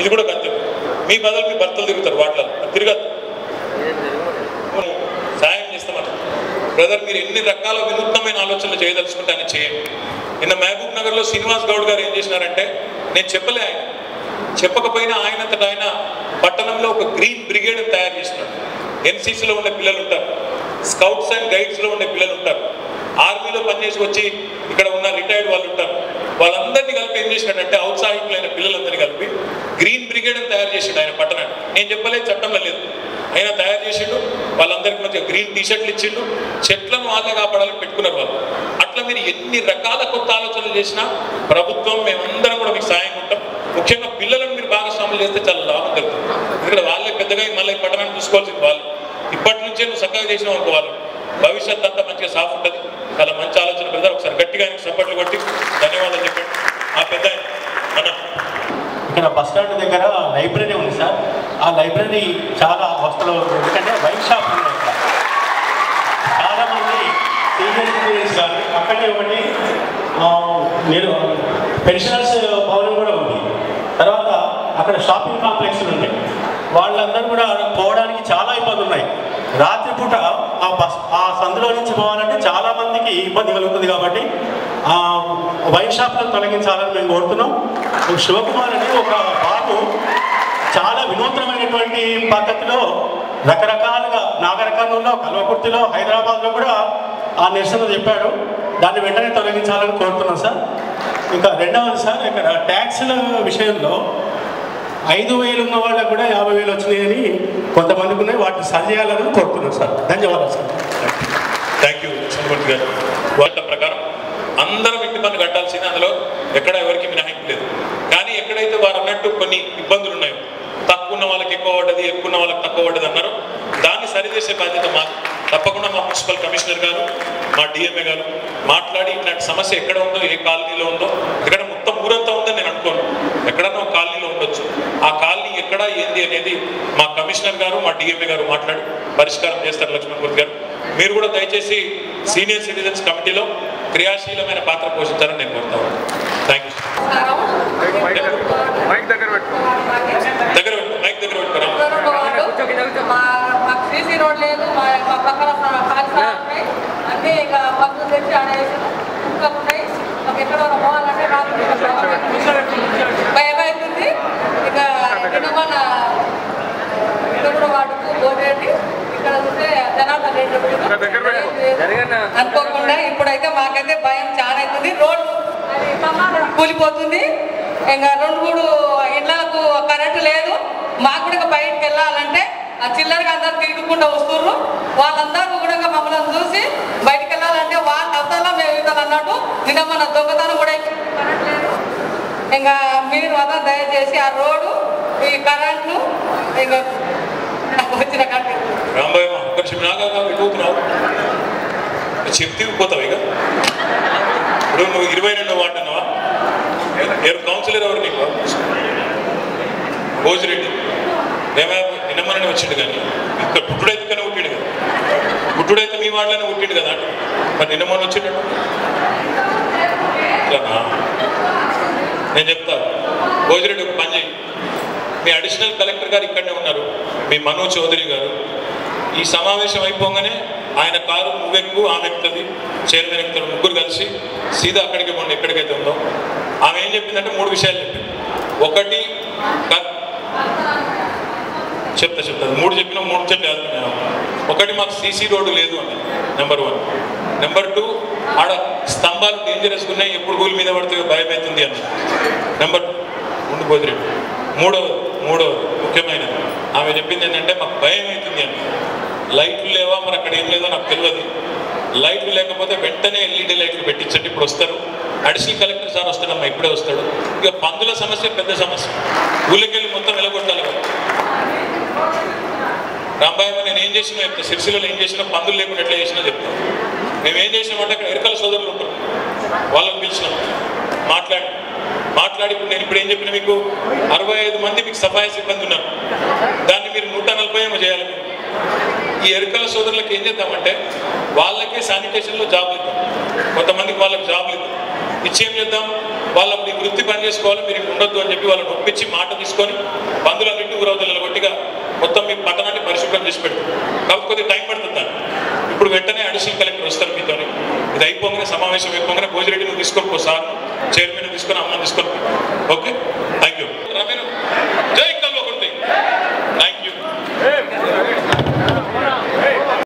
Speaker 6: ఇది కూడా అంతే మీ బదులు మీ భర్తలు తిరుగుతారు వాటిలో తిరగదు సాయం చేస్తామని బ్రదర్ మీరు ఎన్ని రకాల వినూత్నమైన ఆలోచనలు చేయదలుచుకుంటే ఆయన చేయండి. నిన్న మహబూబ్ నగర్లో శ్రీనివాస్ గౌడ్ గారు ఏం చేసినారంటే నేను చెప్పలే ఆయన. చెప్పకపోయినా ఆయనంతట ఆయన పట్టణంలో ఒక గ్రీన్ బ్రిగేడ్ తయారు చేసినాడు ఎన్సీసీలో ఉండే పిల్లలు ఉంటారు. స్కౌట్స్ అండ్ గైడ్స్లో ఉండే పిల్లలు ఉంటారు. ఆర్మీలో పనిచేసి వచ్చి ఇక్కడ ఉన్న రిటైర్డ్ వాళ్ళు ఉంటారు. వాళ్ళందరినీ కలిపి ఏం చేసినాడంటే ఔత్సాహికులైన పిల్లలందరినీ కలిపి గ్రీన్ బ్రిగేడ్ తయారు చేసిండు ఆయన పట్టణాన్ని. నేను చెప్పలేదు చట్టంలో లేదు. అయినా తయారు చేసిండు. వాళ్ళందరికీ మంచిగా గ్రీన్ టీషర్ట్లు ఇచ్చిండు. చెట్లను వాళ్ళే కాపాడాలని పెట్టుకున్నారు వాళ్ళు. అట్లా మీరు ఎన్ని రకాల కొత్త ఆలోచనలు చేసినా ప్రభుత్వం మేమందరం కూడా మీకు సాయం ఉంటాం. ముఖ్యంగా పిల్లలను మీరు భాగస్వాములు చేస్తే చాలా లాభం జరుగుతుంది. ఎందుకంటే వాళ్ళే పెద్దగా మళ్ళీ ఈ పట్టణాన్ని చూసుకోవాల్సింది వాళ్ళు. ఇప్పటి నుంచే నువ్వు చక్కగా చేసిన అనుకో వాళ్ళు. భవిష్యత్ అంతా మంచిగా సాఫ్ ఉంటుంది. చాలా మంచి ఆలోచన పెద్ద ఒకసారి గట్టిగా ఆయనకు సపోర్ట్లు కొట్టి ధన్యవాదాలు చెప్పండి. ఆ పెద్ద అన్న.
Speaker 8: ఇక్కడ బస్ స్టాండ్ దగ్గర లైబ్రరీ ఉంది సార్. ఆ లైబ్రరీ చాలా అవస్థలో ఎందుకంటే వైన్ షాప్ ఉంది అక్కడ. చాలా మంది సీనియర్ సిటిజన్స్ కానీ అక్కడే ఒకటి నేను మీరు పెన్షనర్స్ భవనం కూడా ఉంది. తర్వాత అక్కడ షాపింగ్ కాంప్లెక్స్లు ఉన్నాయి వాళ్ళందరూ కూడా పోవడానికి చాలా ఇబ్బందులు ఉన్నాయి. రాత్రిపూట ఆ బస్ ఆ సందులో నుంచి పోవాలంటే చాలా మందికి ఇబ్బంది కలుగుతుంది కాబట్టి ఆ వైన్ షాప్లను తొలగించాలని మేము కోరుతున్నాం. శివకుమార్ అనే ఒక బాబు చాలా వినూత్నమైనటువంటి పద్ధతిలో రకరకాలుగా నాగరకర్ణంలో కల్వకుర్తిలో హైదరాబాద్లో కూడా ఆ నిరసన చెప్పాడు. దాన్ని వెంటనే తొలగించాలని కోరుతున్నాం సార్. ఇంకా రెండవది సార్ ఇక్కడ ట్యాక్స్ల విషయంలో ఐదు వేలు ఉన్న వాళ్ళకు కూడా యాభై వేలు వచ్చినాయని కొంతమందికి ఉన్నాయి. వాటిని సరిచేయాలని కోరుతున్నాం సార్. ధన్యవాదాలు సార్.
Speaker 6: థ్యాంక్ యూ చంద్రమూర్తి గారు. వాళ్ళ ప్రకారం అందరం ఇంటి పన్ను కట్టాల్సింది. అందులో ఎక్కడ ఎవరికి మినహాయింపు లేదు. ఎక్కడైతే వారు అన్నట్టు కొన్ని ఇబ్బందులు ఉన్నాయో తక్కువ ఉన్న వాళ్ళకి ఎక్కువ పడ్డది ఎక్కువ ఉన్న వాళ్ళకి తక్కువ పడ్డది అన్నారు దాన్ని సరిచేసే బాధ్యత మాకు. తప్పకుండా మా మున్సిపల్ కమిషనర్ గారు మా డిఎంఏ గారు మాట్లాడి ఇట్లాంటి సమస్య ఎక్కడ ఉందో ఏ కాలనీలో ఉందో ఇక్కడ మొత్తం ఊరంతా ఉందని నేను అనుకోను. ఎక్కడన్నా ఒక కాలనీలో ఉండొచ్చు. ఆ కాలనీ ఎక్కడ ఏంది అనేది మా కమిషనర్ గారు మా డిఎంఏ గారు మాట్లాడి పరిష్కారం చేస్తారు లక్ష్మణమూర్తి గారు. మీరు కూడా దయచేసి సీనియర్ సిటిజన్స్ కమిటీలో క్రియాశీలమైన పాత్ర పోషించాలని నేను కోరుతాను థ్యాంక్ యూ దగ్గర పెట్టు మైక్ దగ్గర పెట్టుకోరా
Speaker 9: మా మాకు సీసీ రోడ్ లేదు మా మా పక్కన కాలుష్యాలు ఉన్నాయి అన్నీ ఇక పక్కన తెచ్చి ఆడేసి కుక్కలు ఉన్నాయి మాకు ఎక్కడ పోవాలంటే నాకు భయం అవుతుంది ఇక ఇక్కడ మన వాడుకు కూడా ఇక్కడ చూస్తే జనాభా లేదు అనుకోకుండా ఇప్పుడైతే మాకైతే భయం చాలా అవుతుంది. రోడ్డు కూలిపోతుంది. ఇంకా రెండు మూడు ఇళ్ళకు కరెంటు లేదు. మాకు కూడా బయటకు వెళ్ళాలంటే ఆ చిల్లరగా అందరు తిరుగుకుండా వస్తుర్రు. వాళ్ళందరూ కూడా ఇంకా మమ్మల్ని చూసి బయటకు వెళ్ళాలంటే వాళ్ళ అవతల మేము ఇవ్వాలి అన్నట్టు నిన్న మన దొంగతనం కూడా ఇంకా మీరు నీరు దయచేసి ఆ రోడ్డు ఈ కరెంట్లు ఇంకా వచ్చిన కరెంట్.
Speaker 6: నాగా చెప్తే పోతావు ఇక. ఇప్పుడు నువ్వు ఇరవై రెండు వార్డు అన్నావా కౌన్సిలర్ ఎవరు నీకు? భోజిరెడ్డి. మేమే నిన్నమ్మనని వచ్చిండు కానీ. ఇక్కడ పుట్టుడైతే కానీ పుట్టిండు కదా. పుట్టుడైతే మీ వాళ్ళనే పుట్టిండు కదా. మరి నిన్నమ్మని మొన్న వచ్చిండు నేను చెప్తా. భోజిరెడ్డి ఒక పని చేయి మీ అడిషనల్ కలెక్టర్ గారు ఇక్కడనే ఉన్నారు. మీ మనోజ్ చౌదరి గారు. ఈ సమావేశం అయిపోగానే ఆయన కారు నువ్వెక్కు ఆమె ఎక్కుతుంది చైర్మన్ ఎక్కుతాడు ముగ్గురు కలిసి సీదా అక్కడికి పోండి ఎక్కడికైతే ఉందో. ఆమె ఏం చెప్పిందంటే మూడు విషయాలు చెప్పింది. ఒకటి చెప్తా చెప్తా. మూడు చెప్పిన మూడు చెప్పి వెళ్తున్నాను ఒకటి మాకు సీసీ రోడ్డు లేదు అని నెంబర్ వన్. నెంబర్ టూ ఆడ స్తంభాలు డేంజరస్ ఉన్నాయి ఎప్పుడు గూలి మీద పడితే భయం అవుతుంది అన్న నెంబర్ ముందు పోదిరెడ్డి మూడవది మూడవది ముఖ్యమైనది. ఆమె చెప్పింది ఏంటంటే మాకు భయం అవుతుంది అని లైట్లు లేవా? మరి అక్కడ ఏం లేదో నాకు తెలియదు లైట్లు లేకపోతే వెంటనే ఎల్ఈడి లైట్లు పెట్టించండి ఇప్పుడు వస్తారు. అడిషనల్ కలెక్టర్ సార్ వస్తాడమ్మా ఇప్పుడే వస్తాడు. ఇక పందుల సమస్య పెద్ద సమస్య. ఊళ్ళకెళ్ళి మొత్తం వెలగొట్టాలి రాంబాయమ్మ నేను ఏం చేసినా చెప్తా. సిరిసిలో ఏం చేసినా పందులు లేకుండా ఎట్లా చేసినా చెప్తా. మేము ఏం చేసినామంటే అక్కడ ఎరకల సోదరులు ఉంటారు. వాళ్ళని పిలిచినాం. మాట్లాడి. మాట్లాడి ఇప్పుడు నేను ఇప్పుడు ఏం చెప్పిన మీకు? అరవై ఐదు మంది మీకు సఫాయి సిబ్బంది ఉన్నారు. దాన్ని మీరు నూట నలభై ఏమో చేయాలి. ఈ ఎరుకల సోదరులకు ఏం చేద్దామంటే వాళ్ళకే శానిటేషన్లో జాబ్ ఇద్దాం. కొంతమందికి వాళ్ళకి జాబ్లు ఇద్దాం. నిశ్చయం చేద్దాం. వాళ్ళ మీ వృత్తి పని చేసుకోవాలి మీరు ఉండొద్దు అని చెప్పి వాళ్ళని ఒప్పించి మాట తీసుకొని బంధువులన్నింటి ఊరవదలు నిలబొట్టిగా మొత్తం మీ పట్టణాన్ని పరిశుభ్రం చేసి పెడతాం. కాబట్టి కొద్దిగా టైం పడుతుంది ఇప్పుడు వెంటనే అడిషనల్ కలెక్టర్ వస్తారు మీతో ఇది అయిపోగానే సమావేశం అయిపోగానే భోజరెడ్డిని తీసుకొని పో సార్. చైర్మన్ తీసుకొని అమ్మని తీసుకొని ఓకే? థ్యాంక్ యూ రమేరు జై థ్యాంక్ యూ